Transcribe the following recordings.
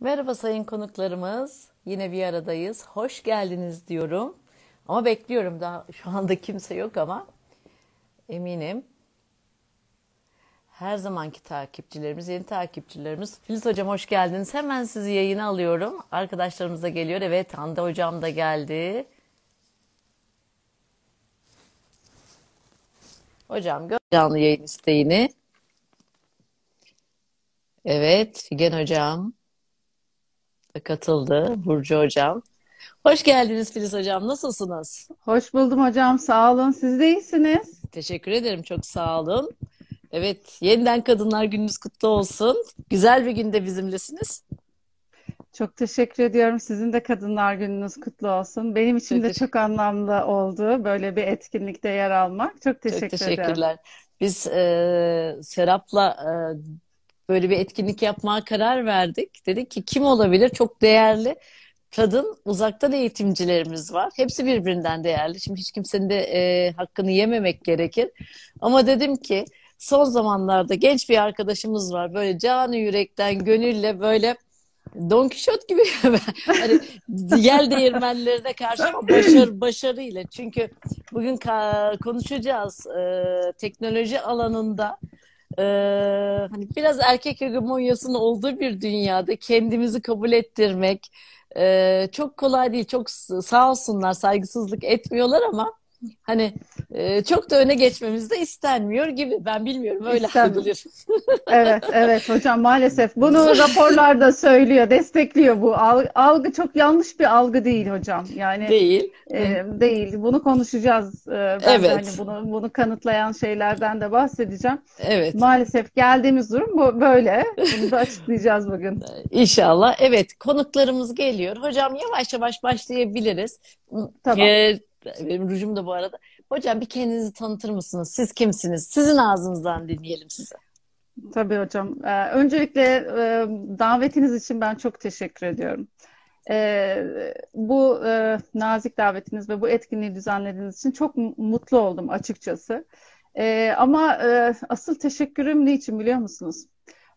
Merhaba sayın konuklarımız. Yine bir aradayız. Hoş geldiniz diyorum. Ama bekliyorum daha şu anda kimse yok ama eminim her zamanki takipçilerimiz, yeni takipçilerimiz. Filiz Hocam hoş geldiniz. Hemen sizi yayına alıyorum. Arkadaşlarımız da geliyor. Evet Hande Hocam da geldi. Hocam gör canlı yayın isteğini. Evet Figen Hocam katıldı. Burcu Hocam. Hoş geldiniz Filiz Hocam. Nasılsınız? Hoş buldum hocam. Sağ olun. Siz de iyisiniz. Teşekkür ederim. Çok sağ olun. Evet, yeniden Kadınlar Gününüz kutlu olsun. Güzel bir günde bizimlesiniz. Çok teşekkür ediyorum. Sizin de Kadınlar Gününüz kutlu olsun. Benim için Çok de çok anlamlı oldu böyle bir etkinlikte yer almak. Çok çok teşekkür ederim. teşekkürler. Biz e, Serap'la e, böyle bir etkinlik yapmaya karar verdik. Dedik ki kim olabilir? Çok değerli kadın uzaktan eğitimcilerimiz var. Hepsi birbirinden değerli. Şimdi hiç kimsenin de e, hakkını yememek gerekir. Ama dedim ki son zamanlarda genç bir arkadaşımız var. Böyle canı yürekten, gönülle böyle Don Kişot gibi hani yel değirmenlerine karşı başarı, başarıyla. Çünkü bugün konuşacağız e, teknoloji alanında e, hani biraz erkek hegemonyasının olduğu bir dünyada kendimizi kabul ettirmek e, çok kolay değil. Çok sağ olsunlar saygısızlık etmiyorlar ama hani e, çok da öne geçmemiz de istenmiyor gibi. Ben bilmiyorum öyle algılıyor. Evet, evet hocam maalesef bunu raporlar da söylüyor, destekliyor bu algı, çok yanlış bir algı değil hocam. Yani Değil. e, değil. Bunu konuşacağız. E, ben de hani Evet. bunu bunu kanıtlayan şeylerden de bahsedeceğim. Evet. Maalesef geldiğimiz durum bu böyle. Bunu da açıklayacağız bugün. İnşallah. Evet, konuklarımız geliyor. Hocam yavaş yavaş başlayabiliriz. Tamam. Ee, benim rujum da bu arada. Hocam bir kendinizi tanıtır mısınız? Siz kimsiniz? Sizin ağzınızdan dinleyelim size. Tabii hocam. Ee, öncelikle e, davetiniz için ben çok teşekkür ediyorum. Ee, bu e, nazik davetiniz ve bu etkinliği düzenlediğiniz için çok mu- mutlu oldum açıkçası. Ee, ama e, asıl teşekkürüm niçin biliyor musunuz?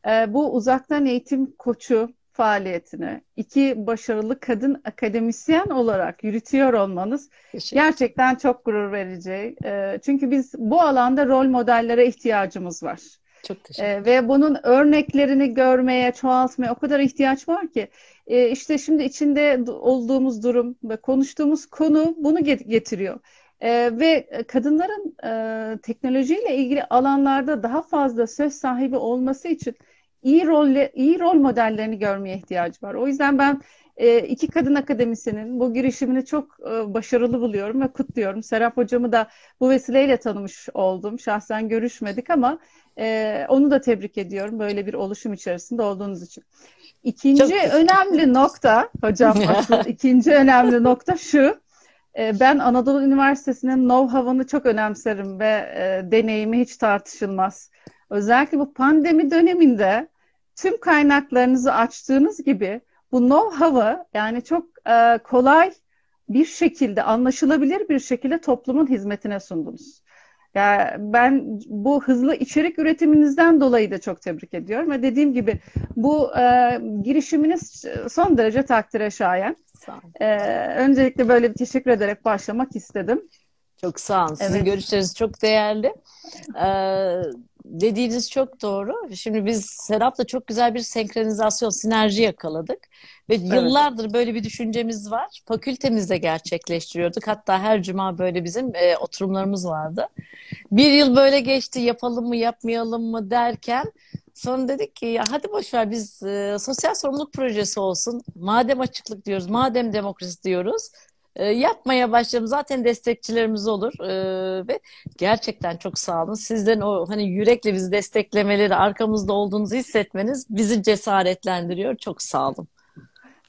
Ee, bu uzaktan eğitim koçu faaliyetini iki başarılı kadın akademisyen olarak yürütüyor olmanız gerçekten çok gurur verici. Ee, çünkü biz bu alanda rol modellere ihtiyacımız var. Çok teşekkür. Ee, ve bunun örneklerini görmeye, çoğaltmaya o kadar ihtiyaç var ki. Ee, işte şimdi içinde olduğumuz durum ve konuştuğumuz konu bunu get- getiriyor. Ee, ve kadınların e, teknolojiyle ilgili alanlarda daha fazla söz sahibi olması için iyi rolle, iyi rol modellerini görmeye ihtiyacı var. O yüzden ben e, iki kadın akademisyenin bu girişimini çok e, başarılı buluyorum ve kutluyorum. Serap hocamı da bu vesileyle tanımış oldum. Şahsen görüşmedik ama e, onu da tebrik ediyorum böyle bir oluşum içerisinde olduğunuz için. Çok İkinci teşekkür. önemli nokta hocam asıl ikinci önemli nokta şu. E, Ben Anadolu Üniversitesi'nin know-how'ını çok önemserim ve e, deneyimi hiç tartışılmaz. Özellikle bu pandemi döneminde tüm kaynaklarınızı açtığınız gibi bu know-how'ı yani çok e, kolay bir şekilde, anlaşılabilir bir şekilde toplumun hizmetine sundunuz. Yani ben bu hızlı içerik üretiminizden dolayı da çok tebrik ediyorum ve dediğim gibi bu e, girişiminiz son derece takdire şayan. E, öncelikle böyle bir teşekkür ederek başlamak istedim. Çok sağ olun. Sizin Evet. görüşleriniz çok değerli. Ee, dediğiniz çok doğru. Şimdi biz Serap'la çok güzel bir senkronizasyon, sinerji yakaladık. Ve Evet. yıllardır böyle bir düşüncemiz var. Fakültemizde gerçekleştiriyorduk. Hatta her cuma böyle bizim e, oturumlarımız vardı. Bir yıl böyle geçti, yapalım mı, yapmayalım mı derken sonra dedik ki ya hadi boş ver biz e, sosyal sorumluluk projesi olsun. Madem açıklık diyoruz, madem demokrasi diyoruz. E, yapmaya başlayalım. Zaten destekçilerimiz olur. E, ve gerçekten çok sağ olun. Sizden o hani yürekle bizi desteklemeleri, arkamızda olduğunuzu hissetmeniz bizi cesaretlendiriyor. Çok sağ olun.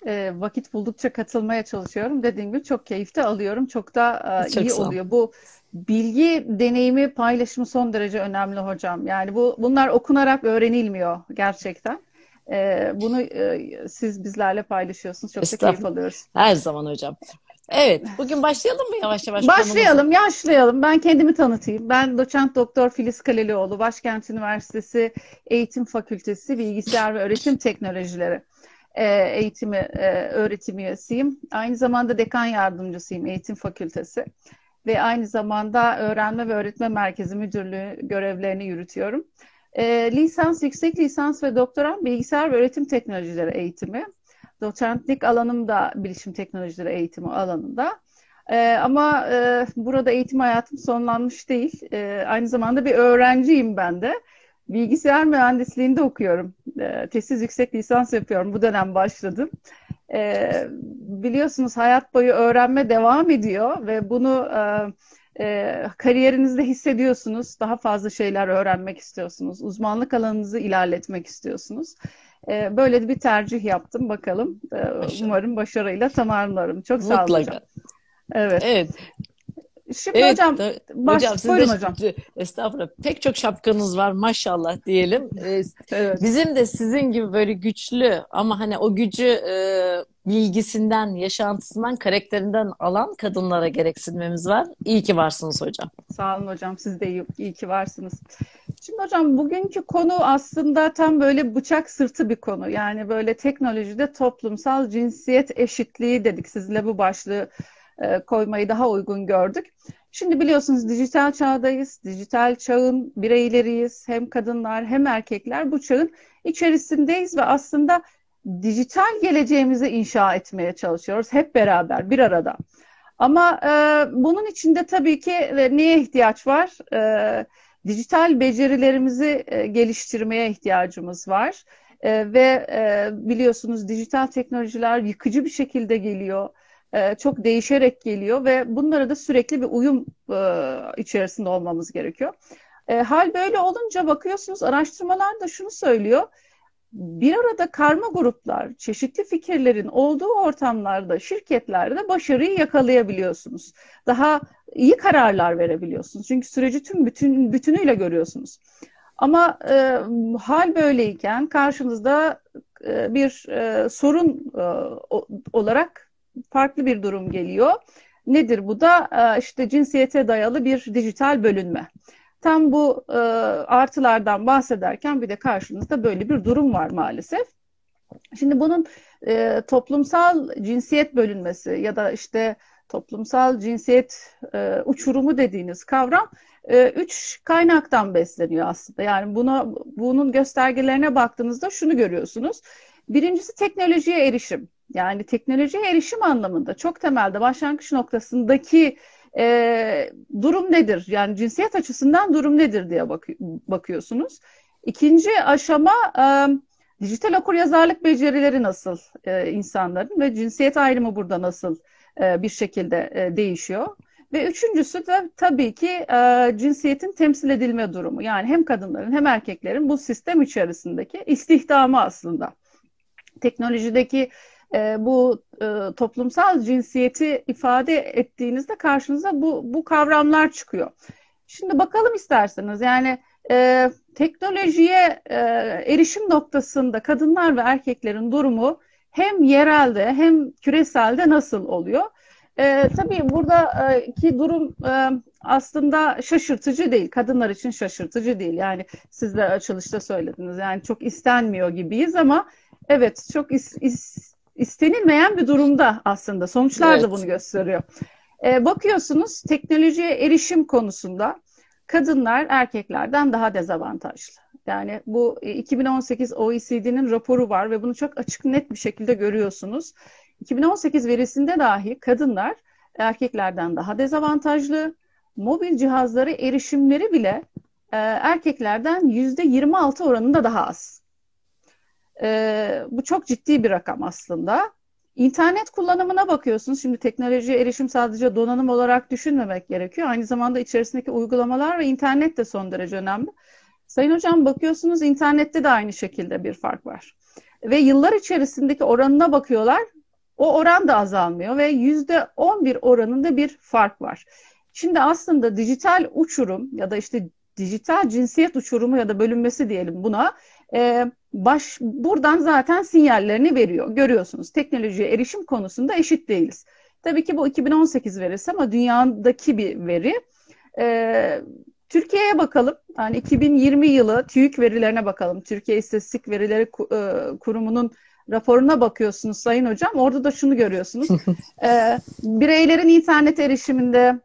E, vakit buldukça katılmaya çalışıyorum. Dediğim gibi çok keyif de alıyorum. Çok da e, Çok iyi oluyor. Bu bilgi deneyimi paylaşımı son derece önemli hocam. Yani bu bunlar okunarak öğrenilmiyor gerçekten. E, bunu e, siz bizlerle paylaşıyorsunuz. Çok da keyif alıyoruz. Her zaman hocam. Evet, bugün başlayalım mı yavaş yavaş? Başlayalım, yaşlayalım. Ben kendimi tanıtayım. Ben doçent doktor Filiz Kalelioğlu, Başkent Üniversitesi Eğitim Fakültesi Bilgisayar ve Öğretim Teknolojileri. e, eğitimi, e, öğretim üyesiyim. Aynı zamanda dekan yardımcısıyım eğitim fakültesi. Ve aynı zamanda öğrenme ve öğretme merkezi müdürlüğü görevlerini yürütüyorum. E, lisans, yüksek lisans ve doktoram bilgisayar ve öğretim teknolojileri eğitimi. Doçentlik alanım da bilişim teknolojileri eğitimi alanında. E, ama e, burada eğitim hayatım sonlanmış değil. E, aynı zamanda bir öğrenciyim ben de. Bilgisayar mühendisliğinde okuyorum. E, tesis yüksek lisans yapıyorum. Bu dönem başladım. E, biliyorsunuz hayat boyu öğrenme devam ediyor ve bunu e, e, kariyerinizde hissediyorsunuz. Daha fazla şeyler öğrenmek istiyorsunuz. Uzmanlık alanınızı ilerletmek istiyorsunuz. E, böyle bir tercih yaptım. Bakalım. E, umarım başarıyla tamamlarım. Çok sağ olun Mutlaka. hocam. Evet. Evet. Şimdi Evet, hocam, da- baş, hocam siz de hocam. estağfurullah pek çok şapkanız var maşallah diyelim. Ee, Evet. bizim de sizin gibi böyle güçlü ama hani o gücü e, bilgisinden, yaşantısından, karakterinden alan kadınlara gereksinmemiz var. İyi ki varsınız hocam. Sağ olun hocam. Siz de iyi, iyi ki varsınız. Şimdi hocam bugünkü konu aslında tam böyle bıçak sırtı bir konu. Yani böyle teknolojide toplumsal cinsiyet eşitliği dedik. Sizle bu başlığı e, koymayı daha uygun gördük. Şimdi biliyorsunuz dijital çağdayız. Dijital çağın bireyleriyiz. Hem kadınlar hem erkekler bu çağın içerisindeyiz ve aslında dijital geleceğimizi inşa etmeye çalışıyoruz. Hep beraber, bir arada. Ama e, bunun içinde tabii ki e, neye ihtiyaç var? E, dijital becerilerimizi e, geliştirmeye ihtiyacımız var. E, ve e, biliyorsunuz dijital teknolojiler yıkıcı bir şekilde geliyor. E, çok değişerek geliyor ve bunlara da sürekli bir uyum e, içerisinde olmamız gerekiyor. E, hal böyle olunca bakıyorsunuz araştırmalar da şunu söylüyor. Bir arada karma gruplar, çeşitli fikirlerin olduğu ortamlarda, şirketlerde başarıyı yakalayabiliyorsunuz. Daha iyi kararlar verebiliyorsunuz. Çünkü süreci tüm bütün bütünüyle görüyorsunuz. Ama e, hal böyleyken karşınızda e, bir e, sorun e, olarak farklı bir durum geliyor. Nedir bu da? E, işte cinsiyete dayalı bir dijital bölünme. Tam bu e, artılardan bahsederken bir de karşınızda böyle bir durum var maalesef. Şimdi bunun e, toplumsal cinsiyet bölünmesi ya da işte toplumsal cinsiyet e, uçurumu dediğiniz kavram e, üç kaynaktan besleniyor aslında. Yani buna bunun göstergelerine baktığınızda şunu görüyorsunuz. Birincisi teknolojiye erişim. Yani teknolojiye erişim anlamında çok temelde başlangıç noktasındaki e, durum nedir? Yani cinsiyet açısından durum nedir diye bak bakıyorsunuz. İkinci aşama e, dijital okuryazarlık becerileri nasıl e, insanların ve cinsiyet ayrımı burada nasıl e, bir şekilde e, değişiyor. Ve üçüncüsü de tabii ki e, cinsiyetin temsil edilme durumu. Yani hem kadınların hem erkeklerin bu sistem içerisindeki istihdamı aslında. Teknolojideki e, bu e, toplumsal cinsiyeti ifade ettiğinizde karşınıza bu, bu kavramlar çıkıyor. Şimdi bakalım isterseniz yani e, teknolojiye e, erişim noktasında kadınlar ve erkeklerin durumu hem yerelde hem küreselde nasıl oluyor? E, tabii buradaki durum e, aslında şaşırtıcı değil. Kadınlar için şaşırtıcı değil. Yani siz de açılışta söylediniz. Yani çok istenmiyor gibiyiz ama evet çok is, is, istenilmeyen bir durumda aslında. Sonuçlar Evet. da bunu gösteriyor. E, bakıyorsunuz teknolojiye erişim konusunda kadınlar erkeklerden daha dezavantajlı. Yani bu e, 2018 OECD'nin raporu var ve bunu çok açık net bir şekilde görüyorsunuz. 2018 verisinde dahi kadınlar erkeklerden daha dezavantajlı. Mobil cihazlara erişimleri bile e, erkeklerden %26 oranında daha az. E, bu çok ciddi bir rakam aslında. İnternet kullanımına bakıyorsunuz. Şimdi teknolojiye erişim sadece donanım olarak düşünmemek gerekiyor. Aynı zamanda içerisindeki uygulamalar ve internet de son derece önemli. Sayın Hocam bakıyorsunuz internette de aynı şekilde bir fark var. Ve yıllar içerisindeki oranına bakıyorlar. O oran da azalmıyor ve yüzde 11 oranında bir fark var. Şimdi aslında dijital uçurum ya da işte dijital cinsiyet uçurumu ya da bölünmesi diyelim buna e, baş buradan zaten sinyallerini veriyor. Görüyorsunuz teknolojiye erişim konusunda eşit değiliz. Tabii ki bu 2018 verisi ama dünyadaki bir veri. E, Türkiye'ye bakalım. Yani 2020 yılı TÜİK verilerine bakalım. Türkiye İstatistik Verileri e, Kurumu'nun raporuna bakıyorsunuz Sayın Hocam. Orada da şunu görüyorsunuz. ee, bireylerin internet erişiminde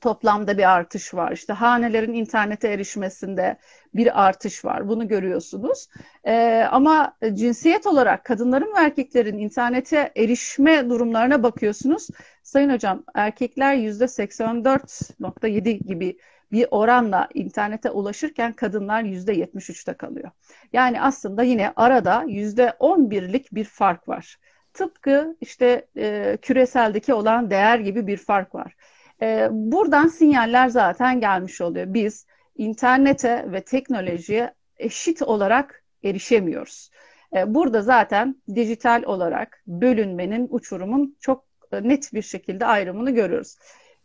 toplamda bir artış var. İşte hanelerin internete erişmesinde bir artış var. Bunu görüyorsunuz. Ee, ama cinsiyet olarak kadınların ve erkeklerin internete erişme durumlarına bakıyorsunuz. Sayın hocam erkekler %84.7 gibi bir oranla internete ulaşırken kadınlar %73'te kalıyor. Yani aslında yine arada %11'lik bir fark var. Tıpkı işte e, küreseldeki olan değer gibi bir fark var. E, buradan sinyaller zaten gelmiş oluyor. Biz internete ve teknolojiye eşit olarak erişemiyoruz. E, burada zaten dijital olarak bölünmenin, uçurumun çok e, net bir şekilde ayrımını görüyoruz.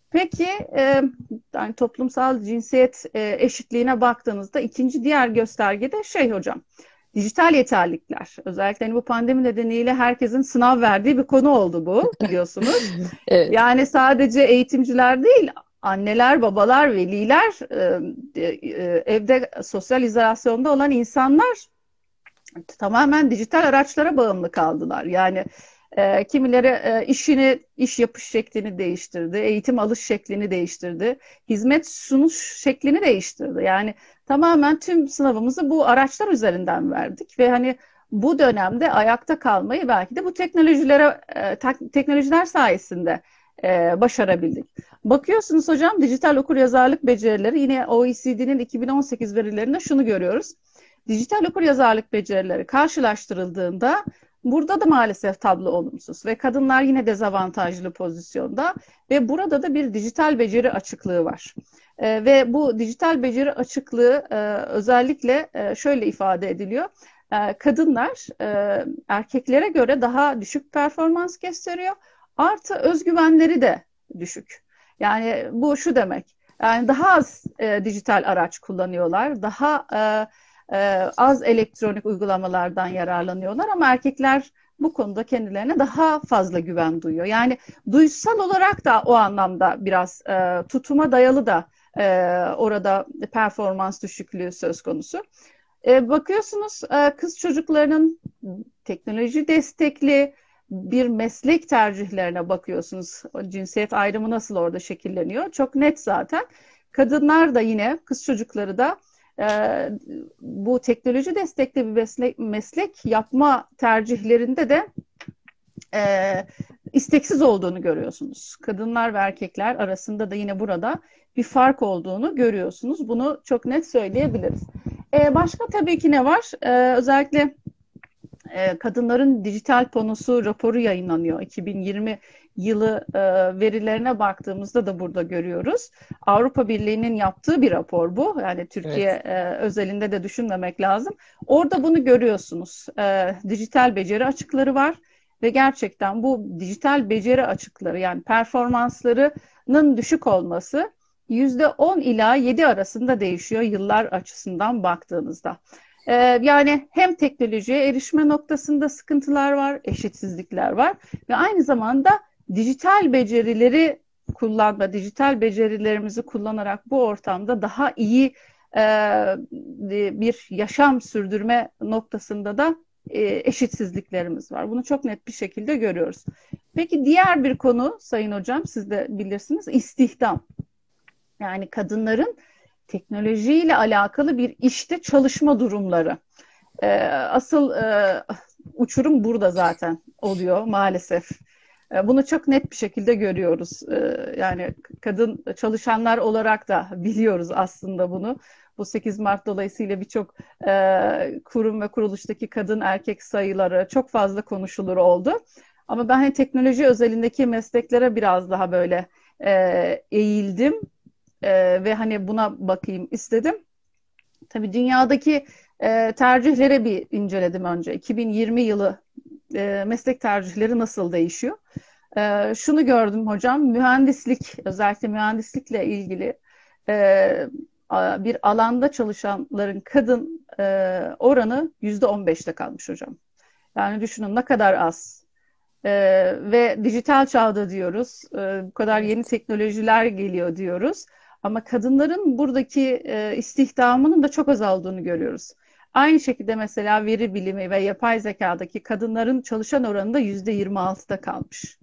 Peki e, yani toplumsal cinsiyet e, eşitliğine baktığınızda ikinci diğer gösterge de şey hocam dijital yeterlikler. Özellikle hani bu pandemi nedeniyle herkesin sınav verdiği bir konu oldu bu biliyorsunuz. evet. Yani sadece eğitimciler değil anneler, babalar, veliler e, e, evde sosyal izolasyonda olan insanlar tamamen dijital araçlara bağımlı kaldılar. Yani e, kimileri e, işini, iş yapış şeklini değiştirdi, eğitim alış şeklini değiştirdi, hizmet sunuş şeklini değiştirdi. Yani tamamen tüm sınavımızı bu araçlar üzerinden verdik ve hani bu dönemde ayakta kalmayı belki de bu teknolojilere e, teknolojiler sayesinde e, başarabildik. Bakıyorsunuz hocam dijital okur yazarlık becerileri yine OECD'nin 2018 verilerinde şunu görüyoruz. Dijital okur yazarlık becerileri karşılaştırıldığında Burada da maalesef tablo olumsuz ve kadınlar yine dezavantajlı pozisyonda ve burada da bir dijital beceri açıklığı var. E, ve bu dijital beceri açıklığı e, özellikle e, şöyle ifade ediliyor. E, kadınlar e, erkeklere göre daha düşük performans gösteriyor. Artı özgüvenleri de düşük. Yani bu şu demek. Yani daha az e, dijital araç kullanıyorlar. Daha e, e, az elektronik uygulamalardan yararlanıyorlar ama erkekler bu konuda kendilerine daha fazla güven duyuyor. Yani duysal olarak da o anlamda biraz e, tutuma dayalı da e, orada performans düşüklüğü söz konusu. E, bakıyorsunuz e, kız çocuklarının teknoloji destekli bir meslek tercihlerine bakıyorsunuz. Cinsiyet ayrımı nasıl orada şekilleniyor? Çok net zaten. Kadınlar da yine kız çocukları da e, bu teknoloji destekli bir meslek, meslek yapma tercihlerinde de e, isteksiz olduğunu görüyorsunuz. Kadınlar ve erkekler arasında da yine burada bir fark olduğunu görüyorsunuz. Bunu çok net söyleyebiliriz. E, başka tabii ki ne var? E, özellikle e, kadınların dijital konusu raporu yayınlanıyor. 2020 yılı e, verilerine baktığımızda da burada görüyoruz. Avrupa Birliği'nin yaptığı bir rapor bu. Yani Türkiye evet. e, özelinde de düşünmemek lazım. Orada bunu görüyorsunuz. E, dijital beceri açıkları var ve gerçekten bu dijital beceri açıkları yani performanslarının düşük olması %10 ila 7 arasında değişiyor yıllar açısından baktığınızda. Ee, yani hem teknolojiye erişme noktasında sıkıntılar var, eşitsizlikler var ve aynı zamanda dijital becerileri kullanma, dijital becerilerimizi kullanarak bu ortamda daha iyi e, bir yaşam sürdürme noktasında da e, eşitsizliklerimiz var. Bunu çok net bir şekilde görüyoruz. Peki diğer bir konu Sayın Hocam siz de bilirsiniz istihdam. Yani kadınların teknolojiyle alakalı bir işte çalışma durumları. E, asıl e, uçurum burada zaten oluyor maalesef. E, bunu çok net bir şekilde görüyoruz. E, yani kadın çalışanlar olarak da biliyoruz aslında bunu. Bu 8 Mart dolayısıyla birçok e, kurum ve kuruluştaki kadın erkek sayıları çok fazla konuşulur oldu. Ama ben hani teknoloji özelindeki mesleklere biraz daha böyle eğildim ve hani buna bakayım istedim. Tabii dünyadaki tercihlere bir inceledim önce. 2020 yılı e, meslek tercihleri nasıl değişiyor? E, şunu gördüm hocam, mühendislik, özellikle mühendislikle ilgili e, bir alanda çalışanların kadın e, oranı yüzde on beşte kalmış hocam. Yani düşünün ne kadar az. E, ve dijital çağda diyoruz, e, bu kadar yeni teknolojiler geliyor diyoruz. Ama kadınların buradaki e, istihdamının da çok azaldığını görüyoruz. Aynı şekilde mesela veri bilimi ve yapay zekadaki kadınların çalışan oranı da %26'da kalmış.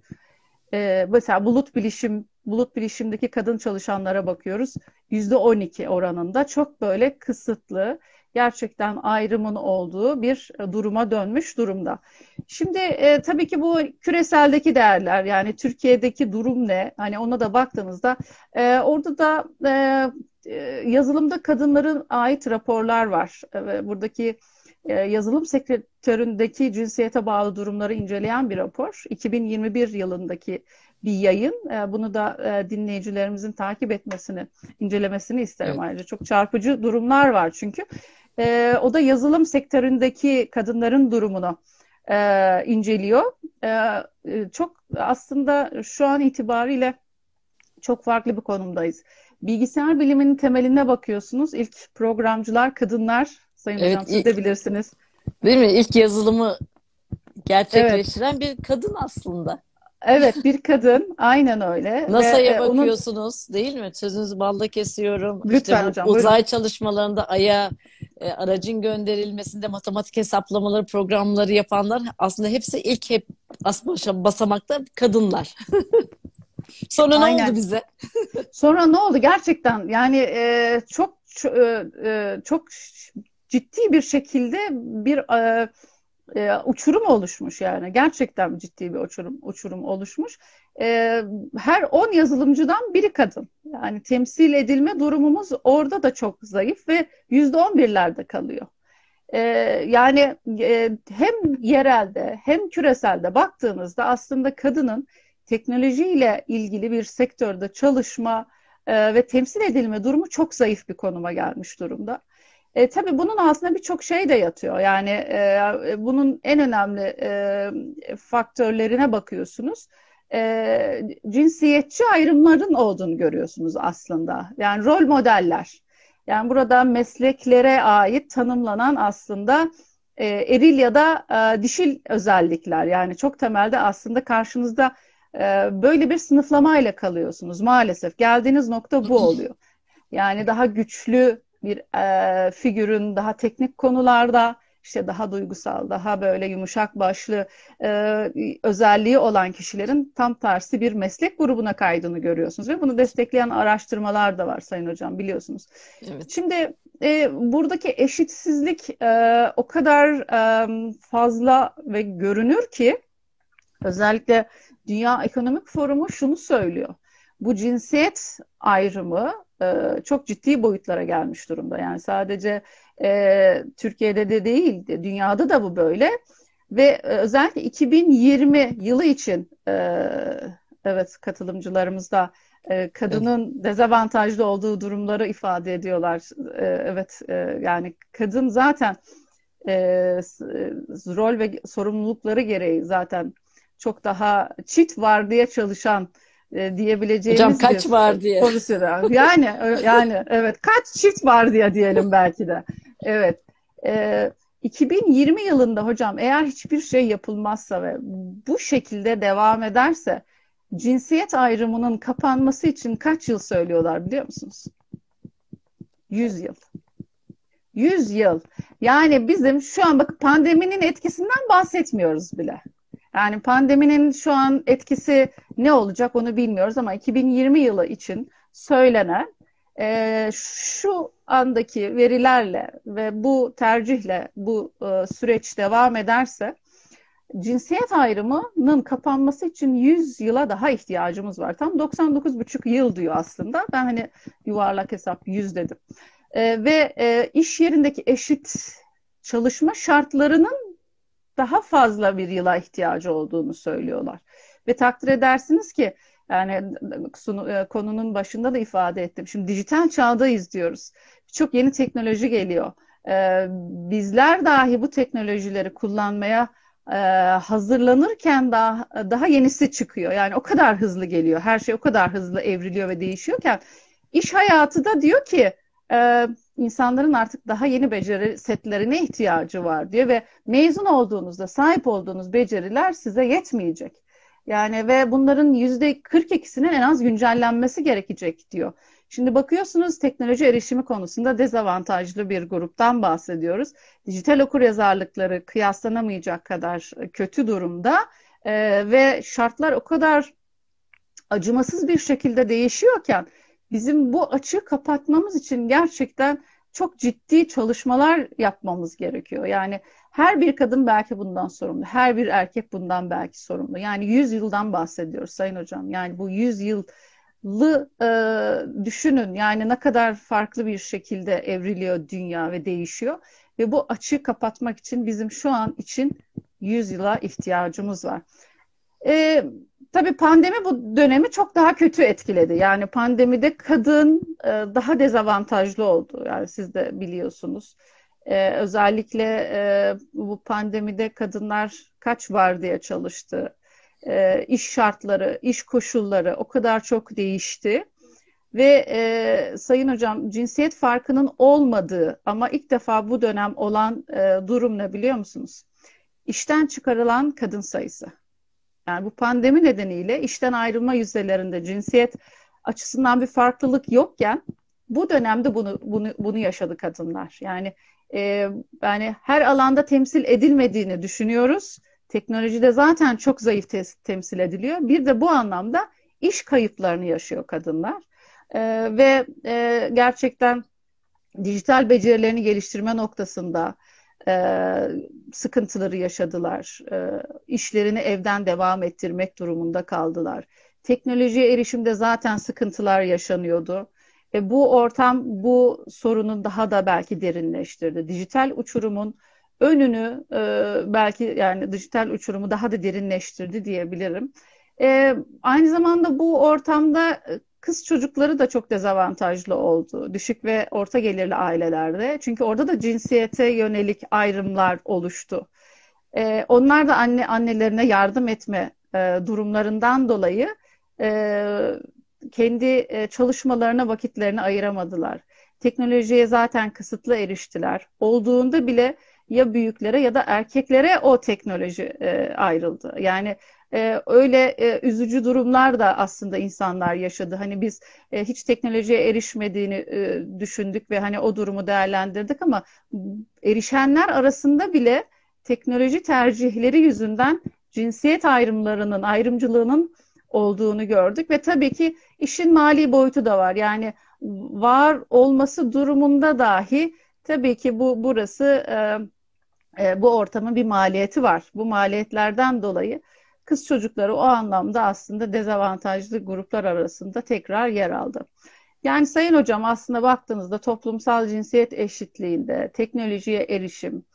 Ee, mesela bulut bilişim, bulut bilişimdeki kadın çalışanlara bakıyoruz. %12 oranında çok böyle kısıtlı, gerçekten ayrımın olduğu bir duruma dönmüş durumda. Şimdi e, tabii ki bu küreseldeki değerler yani Türkiye'deki durum ne? Hani ona da baktığımızda e, orada da e, e, yazılımda kadınların ait raporlar var. E, buradaki e, yazılım sektöründeki cinsiyete bağlı durumları inceleyen bir rapor. 2021 yılındaki bir yayın. Bunu da dinleyicilerimizin takip etmesini, incelemesini isterim evet. ayrıca. Çok çarpıcı durumlar var çünkü. O da yazılım sektöründeki kadınların durumunu inceliyor. Çok aslında şu an itibariyle çok farklı bir konumdayız. Bilgisayar biliminin temeline bakıyorsunuz. İlk programcılar kadınlar. Sayın evet, Hocam siz de bilirsiniz. Değil mi? İlk yazılımı gerçekleştiren evet. bir kadın aslında. Evet bir kadın aynen öyle. NASA'ya bakıyorsunuz onun... değil mi? Sözünüzü balla kesiyorum. Lütfen işte hocam. Uzay buyurun. çalışmalarında Ay'a e, aracın gönderilmesinde matematik hesaplamaları, programları yapanlar aslında hepsi ilk hep as basamakta kadınlar. Sonra Aynen. ne oldu bize? Sonra ne oldu gerçekten? Yani e, çok e, e, çok ciddi bir şekilde bir e, e, uçurum oluşmuş yani. Gerçekten ciddi bir uçurum uçurum oluşmuş. E, her 10 yazılımcıdan biri kadın. Yani temsil edilme durumumuz orada da çok zayıf ve %11'lerde kalıyor. E, yani e, hem yerelde hem küreselde baktığınızda aslında kadının teknolojiyle ilgili bir sektörde çalışma e, ve temsil edilme durumu çok zayıf bir konuma gelmiş durumda. E, tabii bunun altında birçok şey de yatıyor. Yani e, bunun en önemli e, faktörlerine bakıyorsunuz. E, cinsiyetçi ayrımların olduğunu görüyorsunuz aslında. Yani rol modeller. Yani burada mesleklere ait tanımlanan aslında e, eril ya da e, dişil özellikler. Yani çok temelde aslında karşınızda ee, böyle bir sınıflamayla kalıyorsunuz maalesef. Geldiğiniz nokta bu oluyor. Yani daha güçlü bir e, figürün daha teknik konularda işte daha duygusal, daha böyle yumuşak başlı e, özelliği olan kişilerin tam tersi bir meslek grubuna kaydığını görüyorsunuz ve bunu destekleyen araştırmalar da var Sayın Hocam biliyorsunuz. Evet. Şimdi e, buradaki eşitsizlik e, o kadar e, fazla ve görünür ki özellikle Dünya Ekonomik Forumu şunu söylüyor. Bu cinsiyet ayrımı e, çok ciddi boyutlara gelmiş durumda. Yani sadece e, Türkiye'de de değil, dünyada da bu böyle. Ve e, özellikle 2020 yılı için e, evet katılımcılarımız da e, kadının evet. dezavantajlı olduğu durumları ifade ediyorlar. E, evet e, yani kadın zaten e, rol ve sorumlulukları gereği zaten çok daha çift var diye çalışan e, diyebileceğimiz Hocam kaç var diye. Pozisyona. Yani yani evet kaç çift var diye diyelim belki de. Evet. E, 2020 yılında hocam eğer hiçbir şey yapılmazsa ve bu şekilde devam ederse cinsiyet ayrımının kapanması için kaç yıl söylüyorlar biliyor musunuz? 100 yıl. 100 yıl. Yani bizim şu an bak pandeminin etkisinden bahsetmiyoruz bile. Yani pandeminin şu an etkisi ne olacak onu bilmiyoruz ama 2020 yılı için söylenen e, şu andaki verilerle ve bu tercihle bu e, süreç devam ederse cinsiyet ayrımının kapanması için 100 yıla daha ihtiyacımız var. Tam 99,5 yıl diyor aslında. Ben hani yuvarlak hesap 100 dedim. E, ve e, iş yerindeki eşit çalışma şartlarının daha fazla bir yıla ihtiyacı olduğunu söylüyorlar. Ve takdir edersiniz ki yani e, konunun başında da ifade ettim. Şimdi dijital çağdayız diyoruz. Çok yeni teknoloji geliyor. Ee, bizler dahi bu teknolojileri kullanmaya e, hazırlanırken daha daha yenisi çıkıyor. Yani o kadar hızlı geliyor. Her şey o kadar hızlı evriliyor ve değişiyorken iş hayatı da diyor ki e, insanların artık daha yeni beceri setlerine ihtiyacı var diyor ve mezun olduğunuzda sahip olduğunuz beceriler size yetmeyecek. Yani ve bunların yüzde 42'sinin en az güncellenmesi gerekecek diyor. Şimdi bakıyorsunuz teknoloji erişimi konusunda dezavantajlı bir gruptan bahsediyoruz. Dijital okuryazarlıkları kıyaslanamayacak kadar kötü durumda e, ve şartlar o kadar acımasız bir şekilde değişiyorken bizim bu açığı kapatmamız için gerçekten çok ciddi çalışmalar yapmamız gerekiyor. Yani her bir kadın belki bundan sorumlu, her bir erkek bundan belki sorumlu. Yani 100 yıldan bahsediyoruz Sayın Hocam. Yani bu 100 yıllı e, düşünün yani ne kadar farklı bir şekilde evriliyor dünya ve değişiyor. Ve bu açığı kapatmak için bizim şu an için 100 yıla ihtiyacımız var. E, tabii pandemi bu dönemi çok daha kötü etkiledi. Yani pandemide kadın e, daha dezavantajlı oldu. Yani siz de biliyorsunuz. E, özellikle e, bu pandemide kadınlar kaç var diye çalıştı. E, iş şartları, iş koşulları o kadar çok değişti. Ve e, Sayın Hocam cinsiyet farkının olmadığı ama ilk defa bu dönem olan e, durum ne biliyor musunuz? İşten çıkarılan kadın sayısı. Yani bu pandemi nedeniyle işten ayrılma yüzdelerinde cinsiyet açısından bir farklılık yokken bu dönemde bunu bunu bunu yaşadı kadınlar. Yani e, yani her alanda temsil edilmediğini düşünüyoruz. Teknolojide zaten çok zayıf te temsil ediliyor. Bir de bu anlamda iş kayıplarını yaşıyor kadınlar. E, ve e, gerçekten dijital becerilerini geliştirme noktasında e, sıkıntıları yaşadılar. E, işlerini evden devam ettirmek durumunda kaldılar. Teknolojiye erişimde zaten sıkıntılar yaşanıyordu. Ve bu ortam bu sorunun daha da belki derinleştirdi. Dijital uçurumun önünü e, belki yani dijital uçurumu daha da derinleştirdi diyebilirim. E, aynı zamanda bu ortamda kız çocukları da çok dezavantajlı oldu. Düşük ve orta gelirli ailelerde. Çünkü orada da cinsiyete yönelik ayrımlar oluştu. E, onlar da anne annelerine yardım etme e, durumlarından dolayı e, kendi e, çalışmalarına vakitlerini ayıramadılar. Teknolojiye zaten kısıtlı eriştiler. Olduğunda bile ya büyüklere ya da erkeklere o teknoloji e, ayrıldı. Yani e, öyle e, üzücü durumlar da aslında insanlar yaşadı. Hani biz e, hiç teknolojiye erişmediğini e, düşündük ve hani o durumu değerlendirdik ama erişenler arasında bile teknoloji tercihleri yüzünden cinsiyet ayrımlarının, ayrımcılığının olduğunu gördük ve tabii ki işin mali boyutu da var. Yani var olması durumunda dahi tabii ki bu burası e, e, bu ortamın bir maliyeti var. Bu maliyetlerden dolayı kız çocukları o anlamda aslında dezavantajlı gruplar arasında tekrar yer aldı. Yani Sayın Hocam aslında baktığınızda toplumsal cinsiyet eşitliğinde, teknolojiye erişim,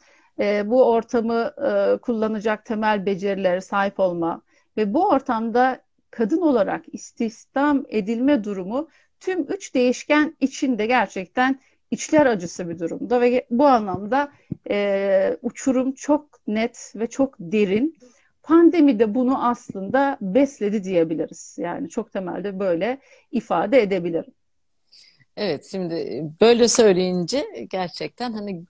e, bu ortamı e, kullanacak temel becerilere sahip olma ve bu ortamda kadın olarak istihdam edilme durumu tüm üç değişken içinde gerçekten içler acısı bir durumda ve bu anlamda e, uçurum çok net ve çok derin. Pandemi de bunu aslında besledi diyebiliriz. Yani çok temelde böyle ifade edebilirim. Evet şimdi böyle söyleyince gerçekten hani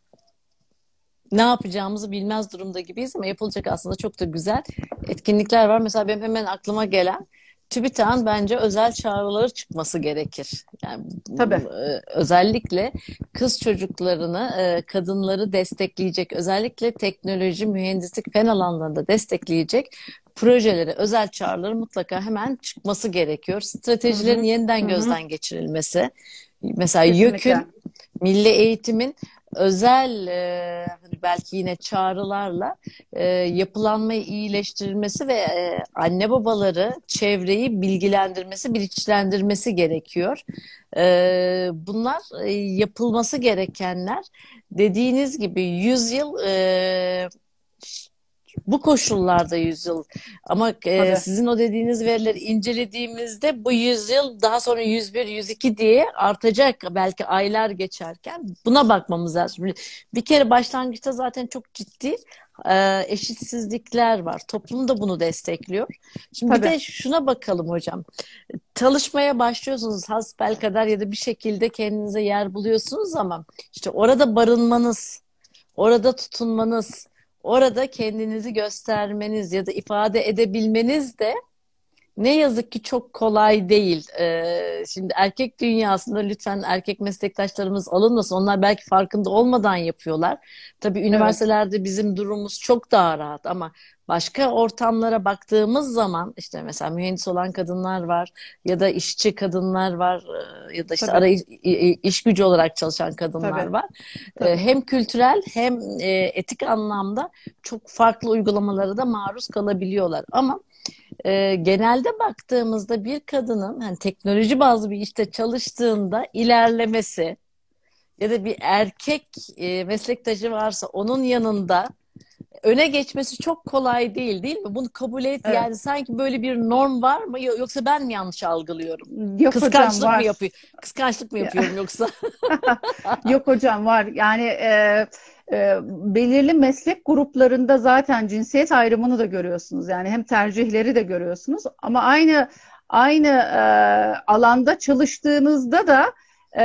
ne yapacağımızı bilmez durumda gibiyiz ama yapılacak aslında çok da güzel etkinlikler var. Mesela benim hemen aklıma gelen TÜBİTAK'ın bence özel çağrıları çıkması gerekir. Yani Tabii. E, özellikle kız çocuklarını, e, kadınları destekleyecek, özellikle teknoloji, mühendislik, fen alanlarında destekleyecek projelere, özel çağrıları mutlaka hemen çıkması gerekiyor. Stratejilerin Hı-hı. yeniden Hı-hı. gözden geçirilmesi. Mesela Kesinlikle. YÖK'ün, milli eğitimin özel e, hani belki yine çağrılarla e, yapılanmayı iyileştirilmesi ve e, anne babaları çevreyi bilgilendirmesi, bilinçlendirmesi gerekiyor. E, bunlar e, yapılması gerekenler. Dediğiniz gibi 100 yıl e, bu koşullarda yüzyıl ama e, sizin o dediğiniz verileri incelediğimizde bu yüzyıl daha sonra 101, 102 diye artacak belki aylar geçerken buna bakmamız lazım. Bir kere başlangıçta zaten çok ciddi e, eşitsizlikler var. Toplum da bunu destekliyor. Şimdi Tabii. bir de şuna bakalım hocam. Çalışmaya başlıyorsunuz hasbel kadar ya da bir şekilde kendinize yer buluyorsunuz ama işte orada barınmanız, orada tutunmanız, orada kendinizi göstermeniz ya da ifade edebilmeniz de ne yazık ki çok kolay değil. Ee, şimdi erkek dünyasında lütfen erkek meslektaşlarımız alınmasın. Onlar belki farkında olmadan yapıyorlar. Tabii üniversitelerde evet. bizim durumumuz çok daha rahat ama başka ortamlara baktığımız zaman işte mesela mühendis olan kadınlar var ya da işçi kadınlar var e, ya da işte Tabii. ara iş gücü olarak çalışan kadınlar Tabii. var. E, Tabii. Hem kültürel hem e, etik anlamda çok farklı uygulamalara da maruz kalabiliyorlar. Ama e, genelde baktığımızda bir kadının hani teknoloji bazlı bir işte çalıştığında ilerlemesi ya da bir erkek e, meslektaşı varsa onun yanında öne geçmesi çok kolay değil değil mi? Bunu kabul et evet. yani sanki böyle bir norm var mı yoksa ben mi yanlış algılıyorum? Yok Kıskançlık hocam, var. mı yapıyor? Kıskançlık mı yapıyorum yoksa? Yok hocam var. Yani e, e, belirli meslek gruplarında zaten cinsiyet ayrımını da görüyorsunuz. Yani hem tercihleri de görüyorsunuz ama aynı aynı e, alanda çalıştığınızda da e,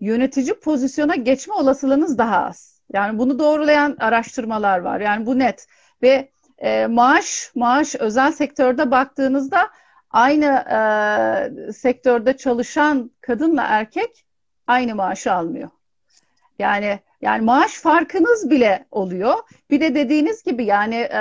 yönetici pozisyona geçme olasılığınız daha az. Yani bunu doğrulayan araştırmalar var. Yani bu net ve e, maaş maaş özel sektörde baktığınızda aynı e, sektörde çalışan kadınla erkek aynı maaşı almıyor. Yani yani maaş farkınız bile oluyor. Bir de dediğiniz gibi yani e,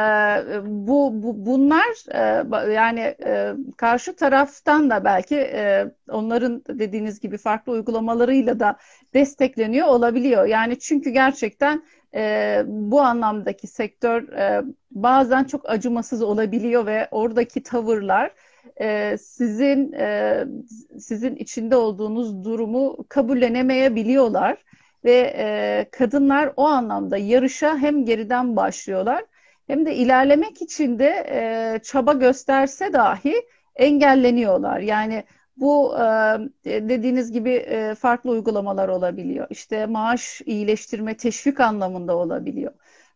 bu, bu bunlar e, yani e, karşı taraftan da belki e, onların dediğiniz gibi farklı uygulamalarıyla da destekleniyor olabiliyor. Yani çünkü gerçekten e, bu anlamdaki sektör e, bazen çok acımasız olabiliyor ve oradaki tavırlar e, sizin e, sizin içinde olduğunuz durumu kabullenemeyebiliyorlar ve e, kadınlar o anlamda yarışa hem geriden başlıyorlar hem de ilerlemek için de e, çaba gösterse dahi engelleniyorlar. Yani bu e, dediğiniz gibi e, farklı uygulamalar olabiliyor. İşte maaş iyileştirme, teşvik anlamında olabiliyor.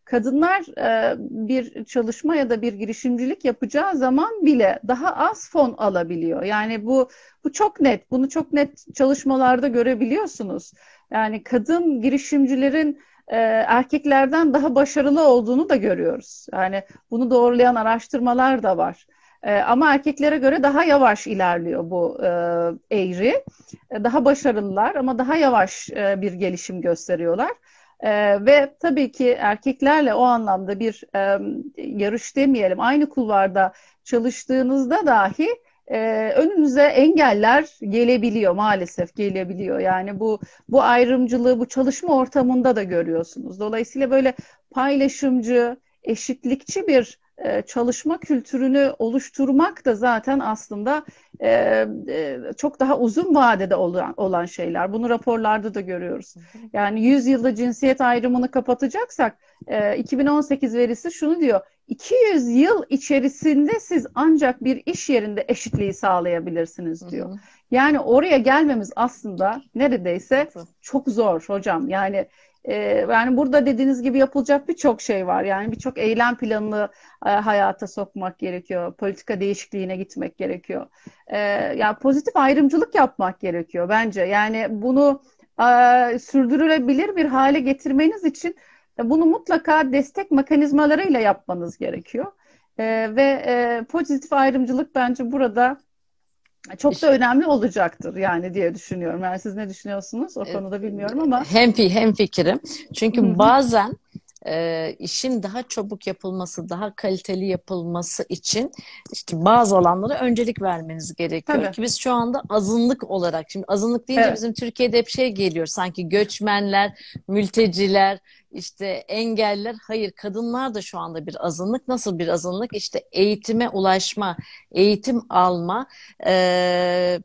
Kadınlar e, bir çalışma ya da bir girişimcilik yapacağı zaman bile daha az fon alabiliyor. Yani bu bu çok net. Bunu çok net çalışmalarda görebiliyorsunuz. Yani kadın girişimcilerin e, erkeklerden daha başarılı olduğunu da görüyoruz. Yani bunu doğrulayan araştırmalar da var. E, ama erkeklere göre daha yavaş ilerliyor bu e, eğri. E, daha başarılılar ama daha yavaş e, bir gelişim gösteriyorlar. E, ve tabii ki erkeklerle o anlamda bir e, yarış demeyelim, aynı kulvarda çalıştığınızda dahi e, önünüze engeller gelebiliyor maalesef gelebiliyor. Yani bu bu ayrımcılığı bu çalışma ortamında da görüyorsunuz. Dolayısıyla böyle paylaşımcı, eşitlikçi bir çalışma kültürünü oluşturmak da zaten aslında e, e, çok daha uzun vadede olan, olan şeyler. Bunu raporlarda da görüyoruz. Yani 100 yılda cinsiyet ayrımını kapatacaksak e, 2018 verisi şunu diyor. 200 yıl içerisinde siz ancak bir iş yerinde eşitliği sağlayabilirsiniz diyor. Hı hı. Yani oraya gelmemiz aslında neredeyse çok zor hocam. Yani e, yani burada dediğiniz gibi yapılacak birçok şey var. Yani birçok eylem planını e, hayata sokmak gerekiyor. Politika değişikliğine gitmek gerekiyor. E, yani pozitif ayrımcılık yapmak gerekiyor bence. Yani bunu e, sürdürülebilir bir hale getirmeniz için bunu mutlaka destek mekanizmalarıyla yapmanız gerekiyor. E, ve e, pozitif ayrımcılık bence burada çok işte, da önemli olacaktır yani diye düşünüyorum. Yani siz ne düşünüyorsunuz o e, konuda bilmiyorum ama. Hem, hem fikrim. Çünkü bazen e, işin daha çabuk yapılması, daha kaliteli yapılması için işte bazı alanlara öncelik vermeniz gerekiyor Tabii. ki biz şu anda azınlık olarak şimdi azınlık deyince evet. bizim Türkiye'de hep şey geliyor sanki göçmenler, mülteciler, işte engeller. Hayır kadınlar da şu anda bir azınlık. Nasıl bir azınlık? İşte eğitime ulaşma, eğitim alma e,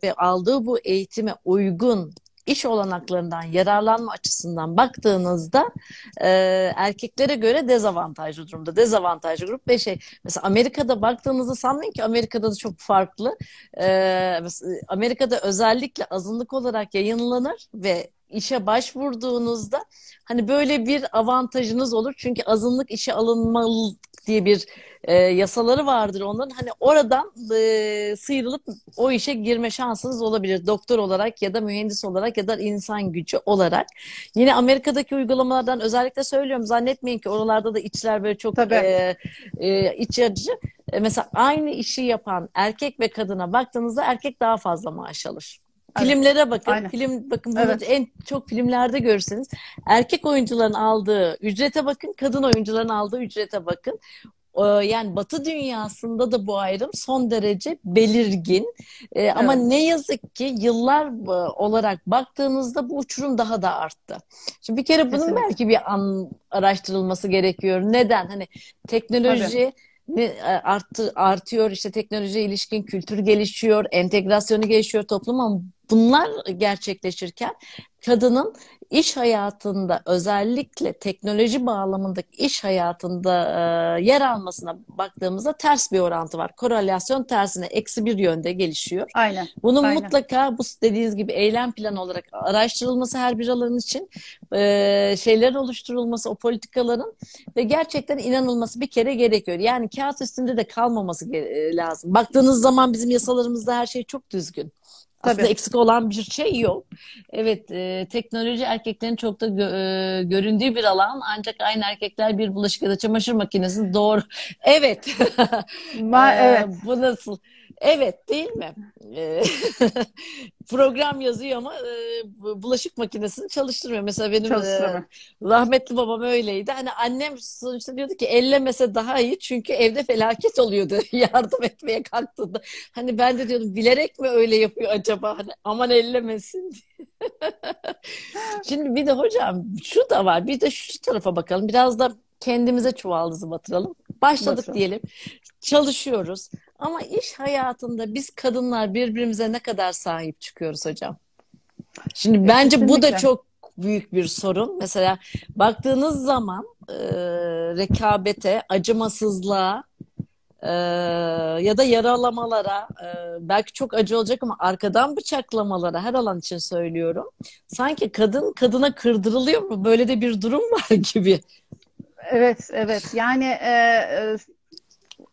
ve aldığı bu eğitime uygun iş olanaklarından yararlanma açısından baktığınızda e, erkeklere göre dezavantajlı durumda. Dezavantajlı grup ve şey mesela Amerika'da baktığınızda sanmayın ki Amerika'da da çok farklı. E, Amerika'da özellikle azınlık olarak yayınlanır ve işe başvurduğunuzda hani böyle bir avantajınız olur. Çünkü azınlık işe alınmalı diye bir e, yasaları vardır onların. Hani oradan e, sıyrılıp o işe girme şansınız olabilir. Doktor olarak ya da mühendis olarak ya da insan gücü olarak. Yine Amerika'daki uygulamalardan özellikle söylüyorum. Zannetmeyin ki oralarda da içler böyle çok e, e, iç acı. e, mesela aynı işi yapan erkek ve kadına baktığınızda erkek daha fazla maaş alır. Filmlere bakın. Aynen. Film bakın bunu evet. en çok filmlerde görürseniz erkek oyuncuların aldığı ücrete bakın, kadın oyuncuların aldığı ücrete bakın. Ee, yani Batı dünyasında da bu ayrım son derece belirgin. Ee, evet. Ama ne yazık ki yıllar e, olarak baktığınızda bu uçurum daha da arttı. Şimdi bir kere bunun Kesinlikle. belki bir an, araştırılması gerekiyor. Neden? Hani teknoloji Tabii e, arttı artıyor işte teknoloji ilişkin kültür gelişiyor, entegrasyonu gelişiyor topluma. Bunlar gerçekleşirken kadının iş hayatında özellikle teknoloji bağlamındaki iş hayatında e, yer almasına baktığımızda ters bir orantı var. Korelasyon tersine eksi bir yönde gelişiyor. Aynen. Bunun Aynen. mutlaka bu dediğiniz gibi eylem planı olarak araştırılması her bir alan için e, şeylerin oluşturulması o politikaların ve gerçekten inanılması bir kere gerekiyor. Yani kağıt üstünde de kalmaması lazım. Baktığınız zaman bizim yasalarımızda her şey çok düzgün. Aslında Tabii. eksik olan bir şey yok. Evet, e, teknoloji erkeklerin çok da gö e, göründüğü bir alan. Ancak aynı erkekler bir bulaşık ya da çamaşır makinesi doğru. Evet. Ma evet. bu nasıl? Evet değil mi? Ee, program yazıyor ama e, bulaşık makinesini çalıştırmıyor. Mesela benim e, rahmetli babam öyleydi. Hani annem sonuçta diyordu ki ellemese daha iyi çünkü evde felaket oluyordu yardım etmeye kalktığında. Hani ben de diyordum bilerek mi öyle yapıyor acaba? Hani aman ellemesin diye. Şimdi bir de hocam şu da var. Bir de şu tarafa bakalım. Biraz da kendimize çuvaldızı batıralım. Başladık Batıralım. diyelim. Çalışıyoruz. Ama iş hayatında biz kadınlar birbirimize ne kadar sahip çıkıyoruz hocam? Şimdi bence Kesinlikle. bu da çok büyük bir sorun. Mesela baktığınız zaman e, rekabete, acımasızlığa e, ya da yaralamalara e, belki çok acı olacak ama arkadan bıçaklamalara her alan için söylüyorum. Sanki kadın kadına kırdırılıyor mu? Böyle de bir durum var gibi. Evet, evet. Yani e, e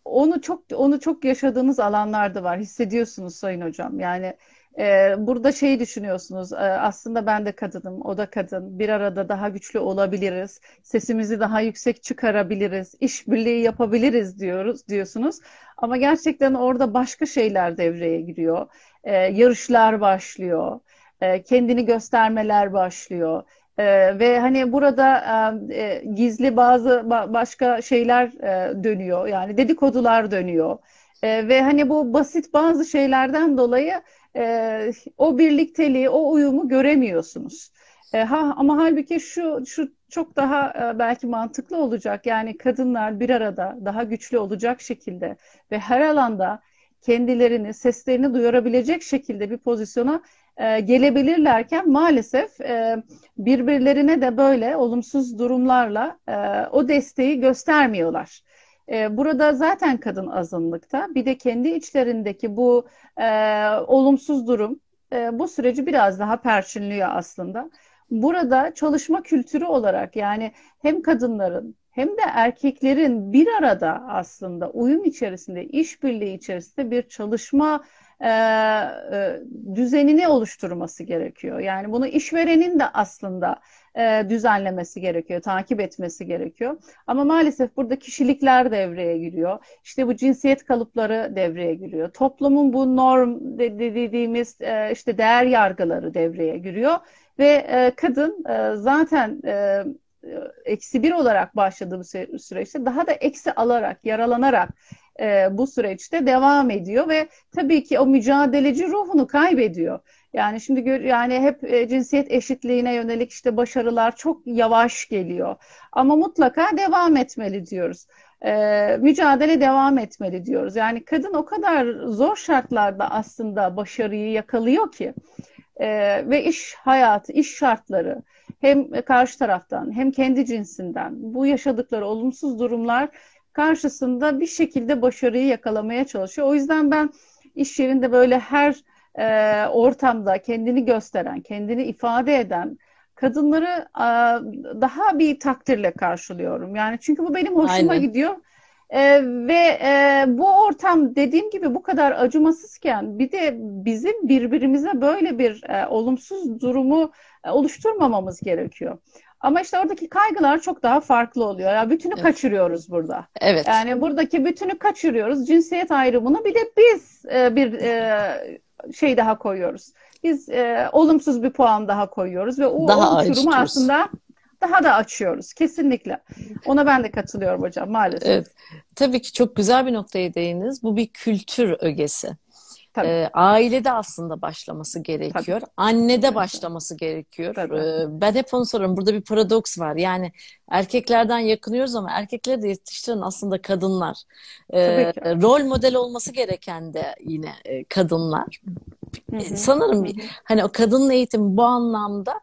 onu çok onu çok yaşadığınız alanlarda var. Hissediyorsunuz Sayın Hocam. Yani e, burada şeyi düşünüyorsunuz. E, aslında ben de kadınım, o da kadın. Bir arada daha güçlü olabiliriz. Sesimizi daha yüksek çıkarabiliriz. işbirliği yapabiliriz diyoruz diyorsunuz. Ama gerçekten orada başka şeyler devreye giriyor. E, yarışlar başlıyor. E, kendini göstermeler başlıyor ee, ve hani burada e, e gizli bazı ba- başka şeyler e, dönüyor. Yani dedikodular dönüyor. E, ve hani bu basit bazı şeylerden dolayı e, o birlikteliği, o uyumu göremiyorsunuz. E, ha ama halbuki şu şu çok daha e, belki mantıklı olacak. Yani kadınlar bir arada daha güçlü olacak şekilde ve her alanda kendilerini, seslerini duyurabilecek şekilde bir pozisyona e, gelebilirlerken maalesef e, birbirlerine de böyle olumsuz durumlarla e, o desteği göstermiyorlar. Burada zaten kadın azınlıkta. Bir de kendi içlerindeki bu olumsuz durum bu süreci biraz daha perçinliyor aslında. Burada çalışma kültürü olarak yani hem kadınların hem de erkeklerin bir arada aslında uyum içerisinde, işbirliği içerisinde bir çalışma e, e, düzenini oluşturması gerekiyor. Yani bunu işverenin de aslında e, düzenlemesi gerekiyor, takip etmesi gerekiyor. Ama maalesef burada kişilikler devreye giriyor. İşte bu cinsiyet kalıpları devreye giriyor. Toplumun bu norm dediğimiz e, işte değer yargıları devreye giriyor ve e, kadın e, zaten e, eksi bir olarak başladığı bu süreçte daha da eksi alarak, yaralanarak e, bu süreçte devam ediyor ve tabii ki o mücadeleci ruhunu kaybediyor. Yani şimdi gör, yani hep e, cinsiyet eşitliğine yönelik işte başarılar çok yavaş geliyor. Ama mutlaka devam etmeli diyoruz. E, mücadele devam etmeli diyoruz. Yani kadın o kadar zor şartlarda aslında başarıyı yakalıyor ki e, ve iş hayatı, iş şartları hem karşı taraftan hem kendi cinsinden bu yaşadıkları olumsuz durumlar karşısında bir şekilde başarıyı yakalamaya çalışıyor. O yüzden ben iş yerinde böyle her e, ortamda kendini gösteren, kendini ifade eden kadınları e, daha bir takdirle karşılıyorum. Yani çünkü bu benim hoşuma Aynen. gidiyor. E, ve e, bu ortam dediğim gibi bu kadar acımasızken bir de bizim birbirimize böyle bir e, olumsuz durumu e, oluşturmamamız gerekiyor. Ama işte oradaki kaygılar çok daha farklı oluyor. Ya bütünü Evet. kaçırıyoruz burada. Evet. Yani buradaki bütünü kaçırıyoruz. Cinsiyet ayrımını bir de biz e, bir e, şey daha koyuyoruz. Biz e, olumsuz bir puan daha koyuyoruz ve o Daha açıyoruz. aslında daha da açıyoruz. Kesinlikle. Ona ben de katılıyorum hocam maalesef. Evet. Tabii ki çok güzel bir noktaya değindiniz. Bu bir kültür ögesi. Tabii. Ee, ailede aslında başlaması gerekiyor. Annede Tabii. başlaması gerekiyor. Tabii. Ee, ben hep onu soruyorum. Burada bir paradoks var. Yani erkeklerden yakınıyoruz ama erkekleri de yetiştiren aslında kadınlar. Tabii ki. rol model olması gereken de yine e, kadınlar. Hı hı. Sanırım Hı hı. hani o kadının eğitimi bu anlamda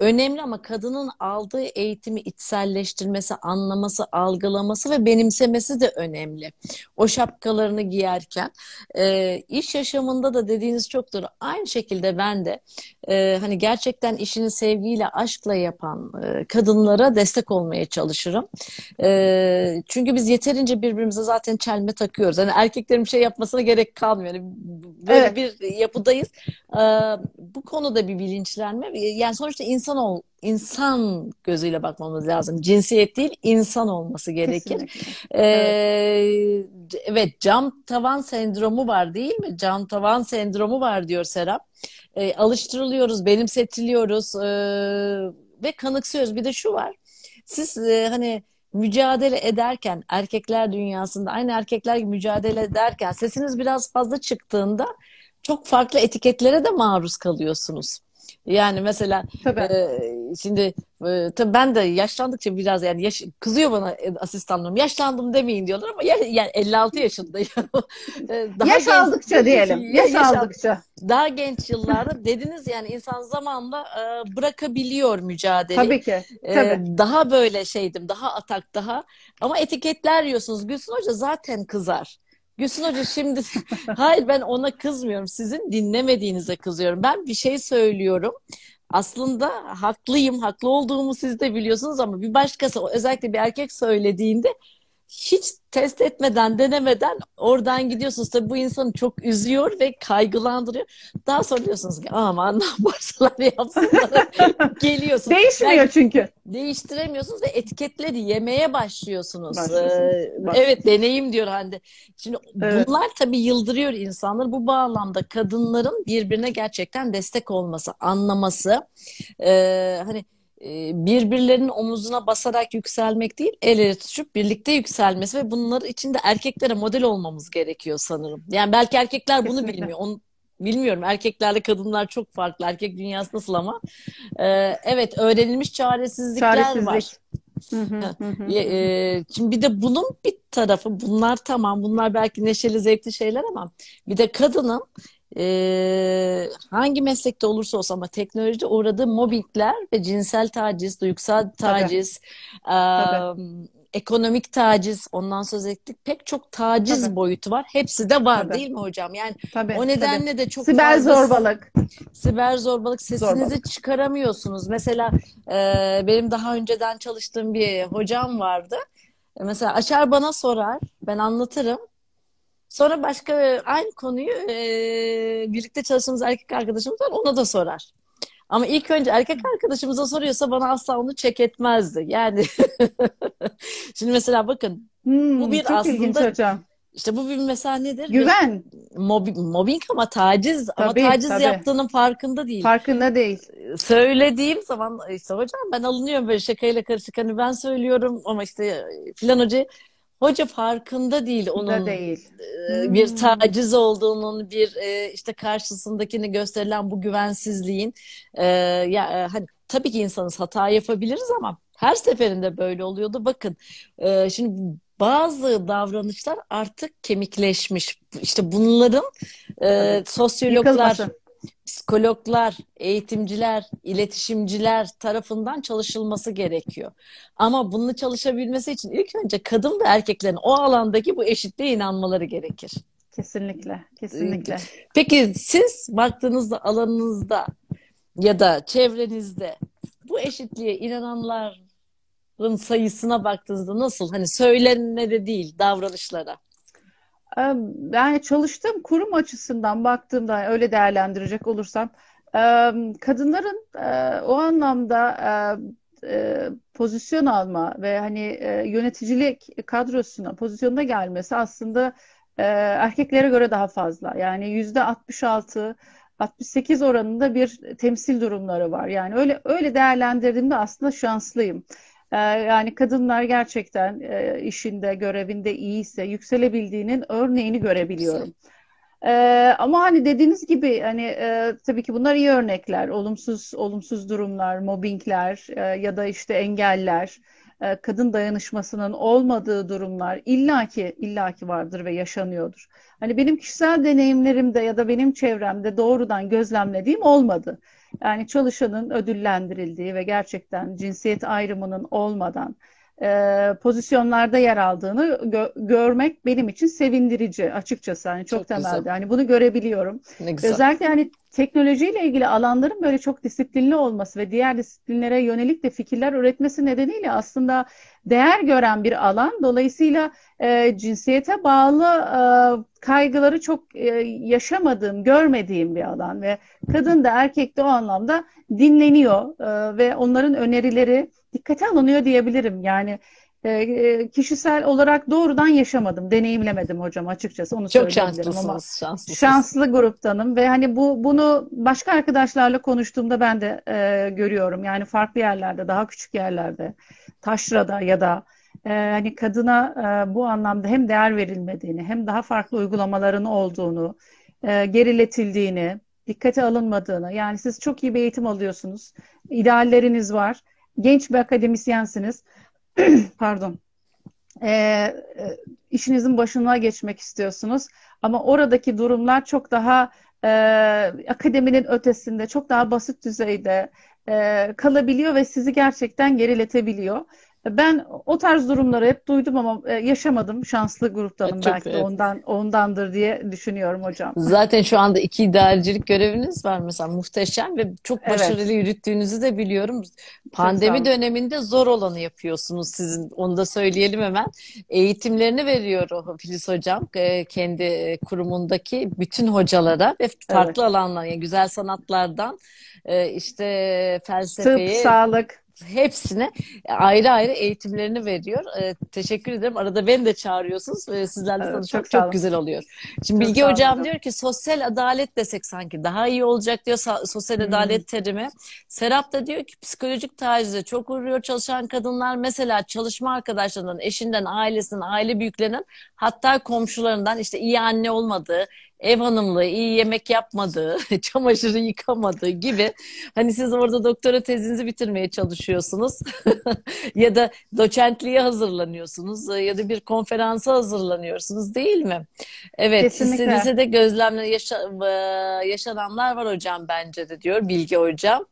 önemli ama kadının aldığı eğitimi içselleştirmesi, anlaması, algılaması ve benimsemesi de önemli. O şapkalarını giyerken e, iş yaşamında da dediğiniz çok doğru. Aynı şekilde ben de e, hani gerçekten işini sevgiyle, aşkla yapan e, kadınlara destek olmaya çalışırım. E, çünkü biz yeterince birbirimize zaten çelme takıyoruz. Hani erkeklerin bir şey yapmasına gerek kalmıyor. Yani böyle Evet. bir yapıdayız. E, bu konuda bir bilinçlenme. Yani sonuçta insan ol, insan gözüyle bakmamız lazım. Cinsiyet değil, insan olması gerekir. Kesinlikle. Ee, evet cam tavan sendromu var değil mi? Cam tavan sendromu var diyor Serap. Ee, alıştırılıyoruz, benimsetiliyoruz ee, ve kanıksıyoruz. Bir de şu var. Siz e, hani mücadele ederken erkekler dünyasında aynı erkekler gibi mücadele ederken sesiniz biraz fazla çıktığında çok farklı etiketlere de maruz kalıyorsunuz. Yani mesela Tabii. ee, şimdi e, tabii ben de yaşlandıkça biraz yani yaş, kızıyor bana e, asistanlarım. Yaşlandım demeyin diyorlar ama ya, yani 56 yaşındayım. Ee, Daha Yaş genç- aldıkça diyelim. Yaş Yaş al- aldıkça. Daha genç yıllarda dediniz yani insan zamanla e, bırakabiliyor mücadeleyi. Tabii ki. Ee, Tabii. daha böyle şeydim, daha atak, daha ama etiketler yiyorsunuz. Gülsün Hoca zaten kızar. Gülsün Hoca şimdi hayır ben ona kızmıyorum. Sizin dinlemediğinize kızıyorum. Ben bir şey söylüyorum. Aslında haklıyım, haklı olduğumu siz de biliyorsunuz ama bir başkası özellikle bir erkek söylediğinde hiç test etmeden, denemeden oradan gidiyorsunuz. Tabii bu insanı çok üzüyor ve kaygılandırıyor. Daha sonra diyorsunuz ki aman ne yaparsalar yapsınlar. Geliyorsunuz. Değişmiyor çünkü. Değiştiremiyorsunuz ve etiketleri yemeye başlıyorsunuz. Ee, evet deneyim diyor Hande. Şimdi Evet. bunlar tabii yıldırıyor insanları. Bu bağlamda kadınların birbirine gerçekten destek olması, anlaması, e, hani birbirlerinin omuzuna basarak yükselmek değil, el ele tutuşup birlikte yükselmesi ve bunlar için de erkeklere model olmamız gerekiyor sanırım. Yani belki erkekler bunu Kesinlikle. bilmiyor. Onu bilmiyorum. Erkeklerle kadınlar çok farklı. Erkek dünyası nasıl ama? Ee, evet, öğrenilmiş çaresizlikler Çaresizlik. var. Hı hı, hı hı. Ye- e, şimdi bir de bunun bir tarafı, bunlar tamam, bunlar belki neşeli, zevkli şeyler ama bir de kadının e, hangi meslekte olursa olsun ama teknolojide uğradığı mobbingler ve cinsel taciz, duygusal taciz, e, Tabii. ekonomik taciz, ondan söz ettik. Pek çok taciz Tabii. boyutu var. Hepsi de var Tabii. değil mi hocam? Yani Tabii, o tabii. nedenle de çok Siber fazla zorbalık. siber zorbalık sesinizi Zorbalık. çıkaramıyorsunuz. Mesela e, benim daha önceden çalıştığım bir hocam vardı. Mesela açar bana sorar, ben anlatırım. Sonra başka aynı konuyu e, birlikte çalıştığımız erkek arkadaşımız var, ona da sorar. Ama ilk önce erkek arkadaşımıza soruyorsa bana asla onu çek etmezdi. Yani şimdi mesela bakın Hmm, Bu bir aslında- hocam. işte bu bir mesela nedir? Güven. Mobbing, mobbing ama taciz ama Tabii, taciz tabii. yaptığının farkında değil. Farkında değil. söylediğim zaman işte hocam ben alınıyorum böyle şakayla karışık hani ben söylüyorum ama işte filan hoca hoca farkında değil onun değil. e, bir Hmm. taciz olduğunun bir e, işte karşısındakini gösterilen bu güvensizliğin e, ya hani tabii ki insanız hata yapabiliriz ama her seferinde böyle oluyordu. Bakın e, şimdi bazı davranışlar artık kemikleşmiş. İşte bunların e, sosyologlar Yıkılmasın. Psikologlar, eğitimciler, iletişimciler tarafından çalışılması gerekiyor. Ama bunun çalışabilmesi için ilk önce kadın ve erkeklerin o alandaki bu eşitliğe inanmaları gerekir. Kesinlikle. Kesinlikle. Peki siz baktığınızda alanınızda ya da çevrenizde bu eşitliğe inananların sayısına baktığınızda nasıl? Hani söylenene değil, davranışlara. Ee, Yani çalıştığım kurum açısından baktığımda öyle değerlendirecek olursam e, kadınların e, o anlamda e, pozisyon alma ve hani yöneticilik kadrosuna pozisyonda gelmesi aslında erkeklere göre daha fazla. Yani yüzde 66 68 oranında bir temsil durumları var. Yani öyle öyle değerlendirdiğimde aslında şanslıyım. E, yani kadınlar gerçekten e, işinde, görevinde iyiyse yükselebildiğinin örneğini görebiliyorum. Ee, ama hani dediğiniz gibi hani e, tabii ki bunlar iyi örnekler. Olumsuz olumsuz durumlar, mobbingler e, ya da işte engeller, e, kadın dayanışmasının olmadığı durumlar illaki illaki vardır ve yaşanıyordur. Hani benim kişisel deneyimlerimde ya da benim çevremde doğrudan gözlemlediğim olmadı. Yani çalışanın ödüllendirildiği ve gerçekten cinsiyet ayrımının olmadan e, pozisyonlarda yer aldığını gö görmek benim için sevindirici açıkçası. Yani çok, çok temelde. Güzel. Hani bunu görebiliyorum. Ne güzel. Özellikle hani teknolojiyle ilgili alanların böyle çok disiplinli olması ve diğer disiplinlere yönelik de fikirler üretmesi nedeniyle aslında değer gören bir alan. Dolayısıyla e, cinsiyete bağlı e, kaygıları çok e, yaşamadığım, görmediğim bir alan ve kadın da erkek de o anlamda dinleniyor e, ve onların önerileri dikkate alınıyor diyebilirim. Yani e, e, kişisel olarak doğrudan yaşamadım, deneyimlemedim hocam açıkçası onu Çok şanslısınız, ama şanslısınız. şanslı gruptanım ve hani bu bunu başka arkadaşlarla konuştuğumda ben de e, görüyorum. Yani farklı yerlerde, daha küçük yerlerde, taşrada ya da e, hani kadına e, bu anlamda hem değer verilmediğini, hem daha farklı uygulamaların olduğunu, e, geriletildiğini, dikkate alınmadığını. Yani siz çok iyi bir eğitim alıyorsunuz, idealleriniz var genç bir akademisyensiniz. Pardon. Ee, işinizin başına geçmek istiyorsunuz. Ama oradaki durumlar çok daha e, akademinin ötesinde, çok daha basit düzeyde e, kalabiliyor ve sizi gerçekten geriletebiliyor. Ben o tarz durumları hep duydum ama e, yaşamadım. Şanslı gruptanım Çok, belki de ondan ondandır diye düşünüyorum hocam. Zaten şu anda iki idarecilik göreviniz var mesela muhteşem ve çok başarılı evet. yürüttüğünüzü de biliyorum. Pandemi döneminde zor olanı yapıyorsunuz sizin. Onu da söyleyelim hemen. Eğitimlerini veriyor o Filiz hocam e, kendi kurumundaki bütün hocalara ve farklı evet. alanlar yani güzel sanatlardan e, işte felsefeyi tıp, sağlık hepsine ayrı ayrı eğitimlerini veriyor. Ee, teşekkür ederim. Arada beni de çağırıyorsunuz. Ee, sizlerle evet, tanışmak çok, çok güzel oluyor. Şimdi çok Bilge Hocam diyor ki sosyal adalet desek sanki daha iyi olacak diyor sosyal hmm. adalet terimi. Serap da diyor ki psikolojik tacize çok uğruyor çalışan kadınlar. Mesela çalışma arkadaşlarından, eşinden, ailesinden, aile büyüklerinden hatta komşularından işte iyi anne olmadığı, ev hanımlığı, iyi yemek yapmadığı, çamaşırı yıkamadığı gibi hani siz orada doktora tezinizi bitirmeye çalışıyorsunuz ya da doçentliğe hazırlanıyorsunuz ya da bir konferansa hazırlanıyorsunuz değil mi? Evet, Kesinlikle. size de gözlemle yaşa, yaşananlar var hocam bence de diyor Bilge hocam.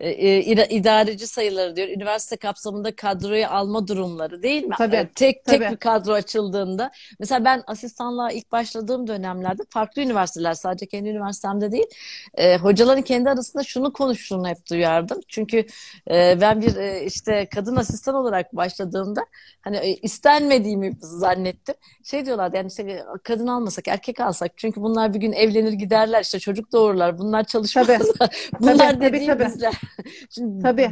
E, e idareci sayıları diyor. Üniversite kapsamında kadroyu alma durumları değil mi? Tabii. Tek tabii. tek bir kadro açıldığında. Mesela ben asistanlığa ilk başladığım dönemlerde farklı üniversiteler sadece kendi üniversitemde değil e, hocaların kendi arasında şunu konuştuğunu hep duyardım. Çünkü e, ben bir e, işte kadın asistan olarak başladığımda hani e, istenmediğimi zannettim. Şey diyorlardı yani işte kadın almasak erkek alsak çünkü bunlar bir gün evlenir giderler işte çocuk doğururlar bunlar çalışmazlar. Bunlar tabii, dediğimizler. Tabii, tabii. Şimdi Tabii.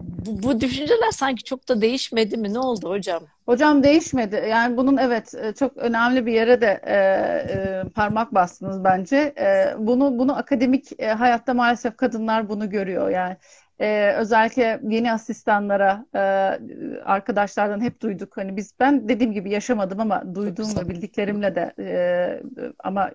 Bu, bu düşünceler sanki çok da değişmedi mi? Ne oldu hocam? Hocam değişmedi. Yani bunun evet e, çok önemli bir yere de e, e, parmak bastınız bence. E, bunu bunu akademik e, hayatta maalesef kadınlar bunu görüyor. Yani e, özellikle yeni asistanlara e, arkadaşlardan hep duyduk. Hani biz ben dediğim gibi yaşamadım ama duyduğum ve bildiklerimle de e, ama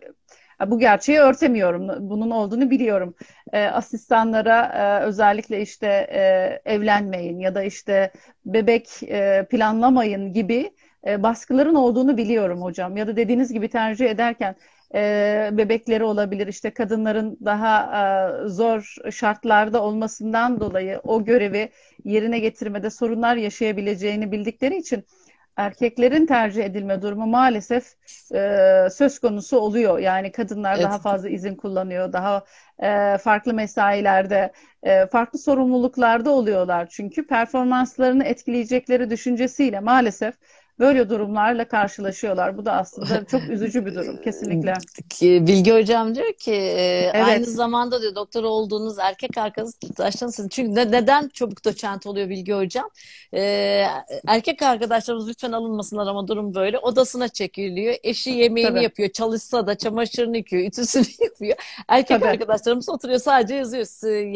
bu gerçeği örtemiyorum. Bunun olduğunu biliyorum. E, asistanlara e, özellikle işte e, evlenmeyin ya da işte bebek e, planlamayın gibi e, baskıların olduğunu biliyorum hocam. Ya da dediğiniz gibi tercih ederken e, bebekleri olabilir. İşte kadınların daha e, zor şartlarda olmasından dolayı o görevi yerine getirmede sorunlar yaşayabileceğini bildikleri için erkeklerin tercih edilme durumu maalesef e, söz konusu oluyor. Yani kadınlar evet. daha fazla izin kullanıyor, daha e, farklı mesailerde, e, farklı sorumluluklarda oluyorlar. Çünkü performanslarını etkileyecekleri düşüncesiyle maalesef böyle durumlarla karşılaşıyorlar. Bu da aslında çok üzücü bir durum kesinlikle. Bilgi hocam diyor ki e, evet. aynı zamanda diyor doktor olduğunuz erkek arkadaşlarınız çünkü neden çabuk doçent oluyor Bilgi hocam? Ee, erkek arkadaşlarımız lütfen alınmasınlar ama durum böyle. Odasına çekiliyor. Eşi yemeğini Tabii. yapıyor. Çalışsa da çamaşırını yıkıyor. Ütüsünü yapıyor. Erkek Tabii. arkadaşlarımız oturuyor sadece yazıyor.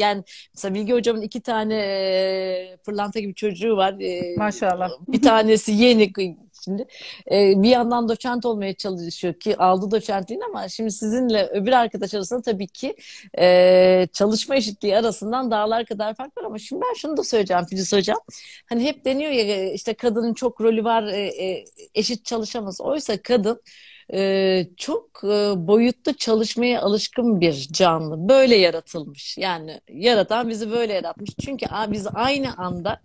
Yani mesela Bilgi hocamın iki tane e, pırlanta gibi çocuğu var. E, Maşallah. Bir tanesi yeni şimdi. E, bir yandan doçent olmaya çalışıyor ki aldı doçentliğini ama şimdi sizinle öbür arkadaş arasında tabii ki e, çalışma eşitliği arasından dağlar kadar fark var ama şimdi ben şunu da söyleyeceğim Filiz Hocam. Hani hep deniyor ya işte kadının çok rolü var e, e, eşit çalışamaz. Oysa kadın e, çok e, boyutlu çalışmaya alışkın bir canlı. Böyle yaratılmış. Yani yaratan bizi böyle yaratmış. Çünkü biz aynı anda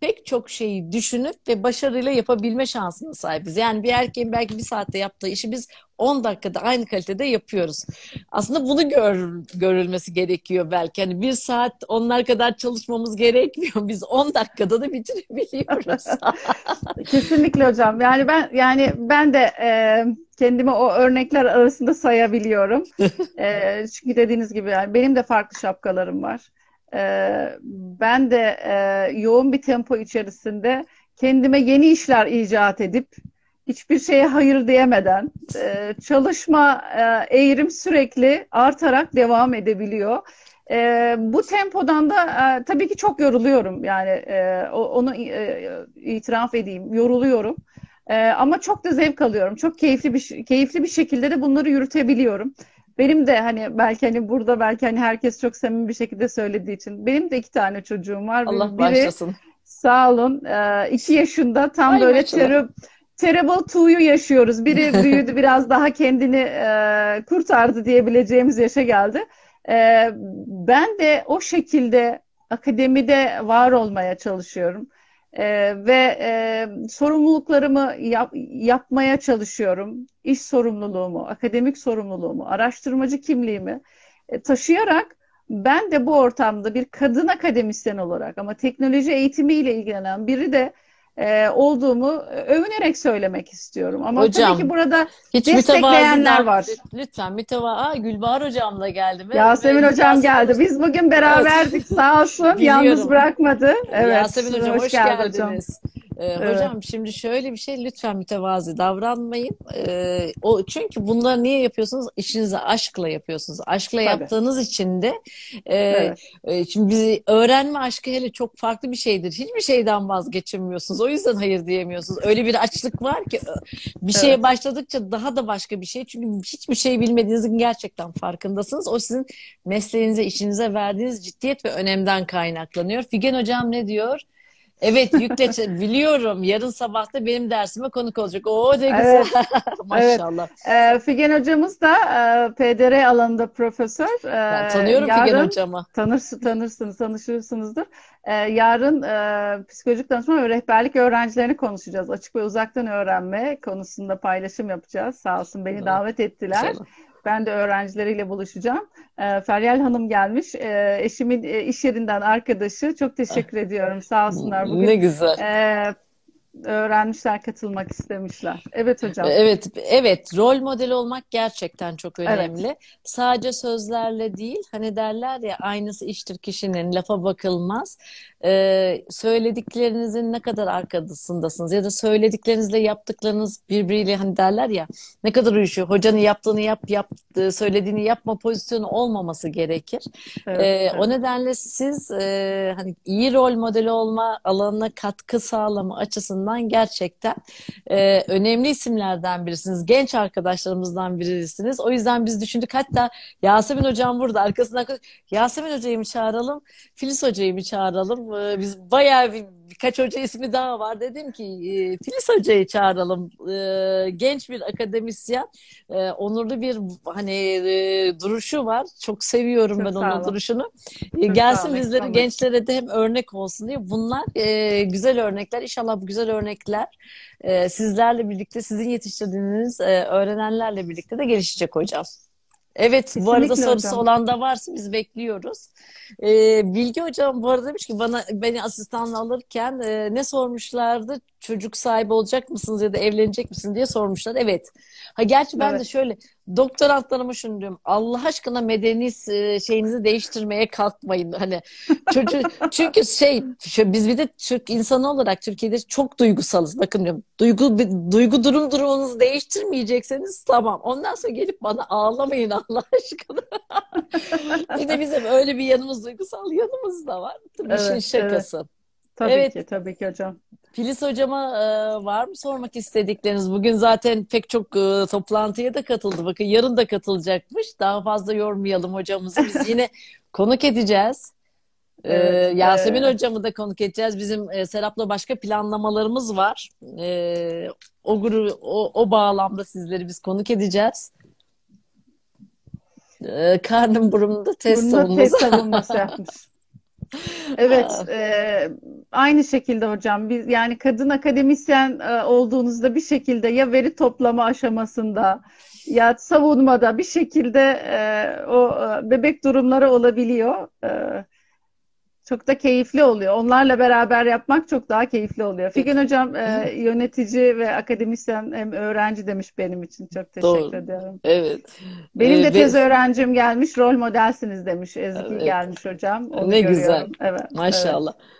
pek çok şeyi düşünüp ve başarıyla yapabilme şansına sahibiz. Yani bir erkeğin belki bir saatte yaptığı işi biz 10 dakikada aynı kalitede yapıyoruz. Aslında bunu gör, görülmesi gerekiyor belki. Hani bir saat onlar kadar çalışmamız gerekmiyor. Biz 10 dakikada da bitirebiliyoruz. Kesinlikle hocam. Yani ben yani ben de e, kendimi o örnekler arasında sayabiliyorum. e, çünkü dediğiniz gibi yani benim de farklı şapkalarım var. E, ben de e, yoğun bir tempo içerisinde kendime yeni işler icat edip hiçbir şeye hayır diyemeden e, çalışma e, eğrim sürekli artarak devam edebiliyor. E, bu tempodan da e, tabii ki çok yoruluyorum yani e, onu e, itiraf edeyim yoruluyorum. E, ama çok da zevk alıyorum. Çok keyifli bir keyifli bir şekilde de bunları yürütebiliyorum. Benim de hani belki hani burada belki hani herkes çok samimi bir şekilde söylediği için benim de iki tane çocuğum var. Allah Biri, başlasın. Sağ olun. E, iki yaşında tam Ay, böyle terör Terrible Two'yu yaşıyoruz. Biri büyüdü biraz daha kendini e, kurtardı diyebileceğimiz yaşa geldi. E, ben de o şekilde akademide var olmaya çalışıyorum. E, ve e, sorumluluklarımı yap, yapmaya çalışıyorum. İş sorumluluğumu, akademik sorumluluğumu, araştırmacı kimliğimi e, taşıyarak ben de bu ortamda bir kadın akademisyen olarak ama teknoloji eğitimiyle ilgilenen biri de e, olduğumu övünerek söylemek istiyorum. Ama Hocam, tabii ki burada hiç destekleyenler var. Lütfen mütevazı. Gülbahar Hocam da geldi mi? Yasemin Hocam Yasemin geldi. Hocam. Biz bugün beraberdik evet. sağ olsun. Yalnız bırakmadı. Evet. Yasemin Hocam hoş, hoş geldiniz. Hocam. Ee, evet. Hocam şimdi şöyle bir şey lütfen mütevazi davranmayın. Ee, o çünkü bunları niye yapıyorsunuz? İşinizi aşkla yapıyorsunuz. Aşkla Tabii. yaptığınız için de e, evet. e, şimdi bizi öğrenme aşkı hele çok farklı bir şeydir. Hiçbir şeyden vazgeçemiyorsunuz. O yüzden hayır diyemiyorsunuz. Öyle bir açlık var ki bir şeye evet. başladıkça daha da başka bir şey. Çünkü hiçbir şey bilmediğinizin gerçekten farkındasınız. O sizin mesleğinize, işinize verdiğiniz ciddiyet ve önemden kaynaklanıyor. Figen hocam ne diyor? Evet yükle biliyorum. Yarın sabah da benim dersime konuk olacak. Oo ne güzel. Evet. Maşallah. Evet. Ee, Figen hocamız da e, PDR alanında profesör. Ee, ben tanıyorum yarın, Figen hocamı. Tanırsın, tanırsınız, tanışırsınızdır. Ee, yarın e, psikolojik danışma ve rehberlik öğrencilerini konuşacağız. Açık ve uzaktan öğrenme konusunda paylaşım yapacağız. Sağ olsun beni evet. davet ettiler. İnşallah. Ben de öğrencileriyle buluşacağım. E, Feryal Hanım gelmiş. E, eşimin e, iş yerinden arkadaşı. Çok teşekkür ediyorum. Sağ olsunlar. Bugün, ne güzel. E, öğrenmişler, katılmak istemişler. Evet hocam. Evet, evet. Rol model olmak gerçekten çok önemli. Evet. Sadece sözlerle değil, hani derler ya aynısı iştir kişinin, lafa bakılmaz. Ee, söylediklerinizin ne kadar arkasındasınız ya da söylediklerinizle yaptıklarınız birbiriyle hani derler ya ne kadar uyuşuyor. Hocanın yaptığını yap, yap söylediğini yapma pozisyonu olmaması gerekir. Evet, ee, evet. O nedenle siz e, hani iyi rol modeli olma alanına katkı sağlama açısından gerçekten e, önemli isimlerden birisiniz. Genç arkadaşlarımızdan birisiniz. O yüzden biz düşündük hatta Yasemin Hocam burada arkasından Yasemin Hoca'yı mı çağıralım, Filiz Hoca'yı mı çağıralım? E, biz bayağı bir, birkaç hoca ismi daha var. Dedim ki e, Filiz Hoca'yı çağıralım. E, genç bir akademisyen. E, onurlu bir hani e, duruşu var. Çok seviyorum Çok ben onun duruşunu. E, gelsin bizleri gençlere de hem örnek olsun diye. Bunlar e, güzel örnekler. İnşallah bu güzel örnekler e, sizlerle birlikte, sizin yetiştirdiğiniz e, öğrenenlerle birlikte de gelişecek hocam. Evet Kesinlikle bu arada sorusu hocam. olan da varsa biz bekliyoruz. Ee, Bilgi hocam bu arada demiş ki bana beni asistanla alırken e, ne sormuşlardı? Çocuk sahibi olacak mısınız ya da evlenecek misiniz diye sormuşlar. Evet. Ha gerçi ben de Evet. şöyle doktorantlarıma şunu diyorum. Allah aşkına medeni e, şeyinizi değiştirmeye kalkmayın. Hani çocuk çünkü şey biz bir de Türk insanı olarak Türkiye'de çok duygusalız. Bakın diyorum. Duygu duygu durum durumunuzu değiştirmeyecekseniz tamam. Ondan sonra gelip bana ağlamayın Allah aşkına. Bir de bizim öyle bir yanımız duygusal yanımız da var. Tabii işin Evet, şakası. Tabii Evet. ki, tabii ki hocam. Filiz hocama e, var mı sormak istedikleriniz? Bugün zaten pek çok e, toplantıya da katıldı. Bakın yarın da katılacakmış. Daha fazla yormayalım hocamızı. Biz yine konuk edeceğiz. E, Evet, Yasemin e, hocamı da konuk edeceğiz. Bizim e, Serap'la başka planlamalarımız var. E, o, gru, o, o bağlamda sizleri biz konuk edeceğiz. E, karnım burnumda test Bunda savunması. test savunması yapmış. Evet, e, aynı şekilde hocam. Biz yani kadın akademisyen e, olduğunuzda bir şekilde ya veri toplama aşamasında ya savunmada bir şekilde e, o e, bebek durumları olabiliyor. E, çok da keyifli oluyor. Onlarla beraber yapmak çok daha keyifli oluyor. Figen hocam e, yönetici ve akademisyen hem öğrenci demiş benim için. Çok teşekkür Doğru. ediyorum. Evet. Benim E, de ve- tez öğrencim gelmiş, rol modelsiniz demiş. Ezgi Evet. gelmiş hocam. Onu Ne güzel. görüyorum. Evet, Maşallah. Ee,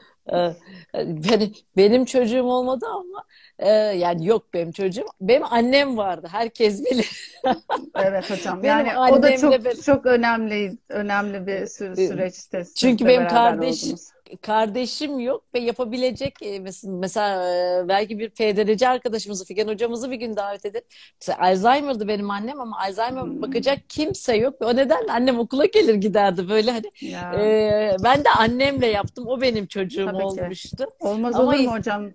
Benim, benim çocuğum olmadı ama e, yani yok benim çocuğum. Benim annem vardı. Herkes bilir. evet, hocam. Benim Yani o da çok ben- çok önemli önemli bir sü- süreçte. siz Çünkü benim kardeş- oldunuz. Kardeşim yok ve yapabilecek e, mesela, e, belki bir PDRC arkadaşımızı Figen hocamızı bir gün davet edip mesela Alzheimer'dı benim annem ama Alzheimer Hmm. bakacak kimse yok. O nedenle annem okula gelir giderdi böyle hani Ya, e, ben de annemle yaptım. O benim çocuğum Tabii ki. olmuştu. olmaz ama- olur mu hocam?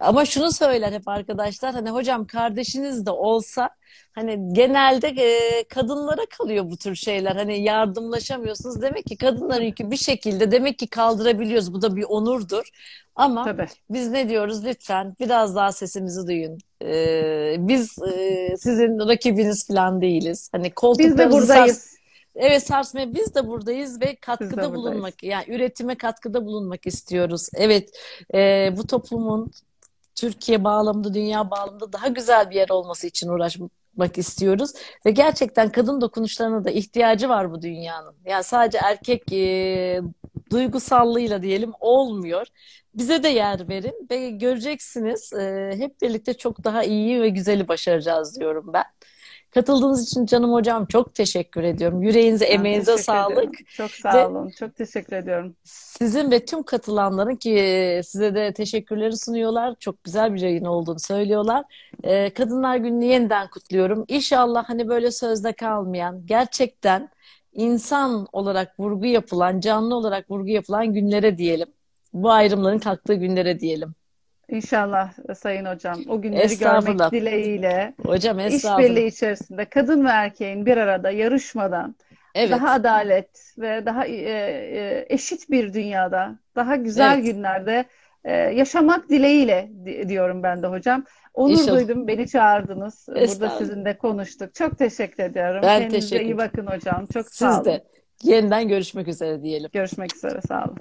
Ama şunu söyler hep arkadaşlar hani hocam kardeşiniz de olsa hani genelde e, kadınlara kalıyor bu tür şeyler. Hani yardımlaşamıyorsunuz. Demek ki kadınların yükü bir şekilde demek ki kaldırabiliyoruz. Bu da bir onurdur. Ama Tabii. biz ne diyoruz? Lütfen biraz daha sesimizi duyun. Ee, biz e, sizin rakibiniz falan değiliz. Hani Biz de koltuklarınızı sars- buradayız. Evet sarsmaya biz de buradayız ve katkıda buradayız. bulunmak yani üretime katkıda bulunmak istiyoruz. Evet e, bu toplumun Türkiye bağlamında dünya bağlamında daha güzel bir yer olması için uğraşmak istiyoruz ve gerçekten kadın dokunuşlarına da ihtiyacı var bu dünyanın. Yani sadece erkek e, duygusallığıyla diyelim olmuyor. Bize de yer verin ve göreceksiniz e, hep birlikte çok daha iyi ve güzeli başaracağız diyorum ben. Katıldığınız için canım hocam çok teşekkür ediyorum. Yüreğinize, Ben emeğinize sağlık. ederim. Çok sağ Ve- olun. Çok teşekkür ediyorum. Sizin ve tüm katılanların ki size de teşekkürleri sunuyorlar. Çok güzel bir yayın olduğunu söylüyorlar. Kadınlar Günü'nü yeniden kutluyorum. İnşallah hani böyle sözde kalmayan, gerçekten insan olarak vurgu yapılan, canlı olarak vurgu yapılan günlere diyelim. Bu ayrımların kalktığı günlere diyelim. İnşallah Sayın Hocam o günleri görmek dileğiyle Hocam işbirliği içerisinde kadın ve erkeğin bir arada yarışmadan Evet, daha adalet ve daha e, e, eşit bir dünyada, daha güzel Evet. günlerde e, yaşamak dileğiyle di- diyorum ben de hocam. Onur İnşallah. duydum, beni çağırdınız. Burada sizinle konuştuk. Çok teşekkür ediyorum. Ben Kendinize teşekkür iyi bakın hocam. Çok siz sağ olun. de yeniden görüşmek üzere diyelim. Görüşmek üzere. Sağ olun.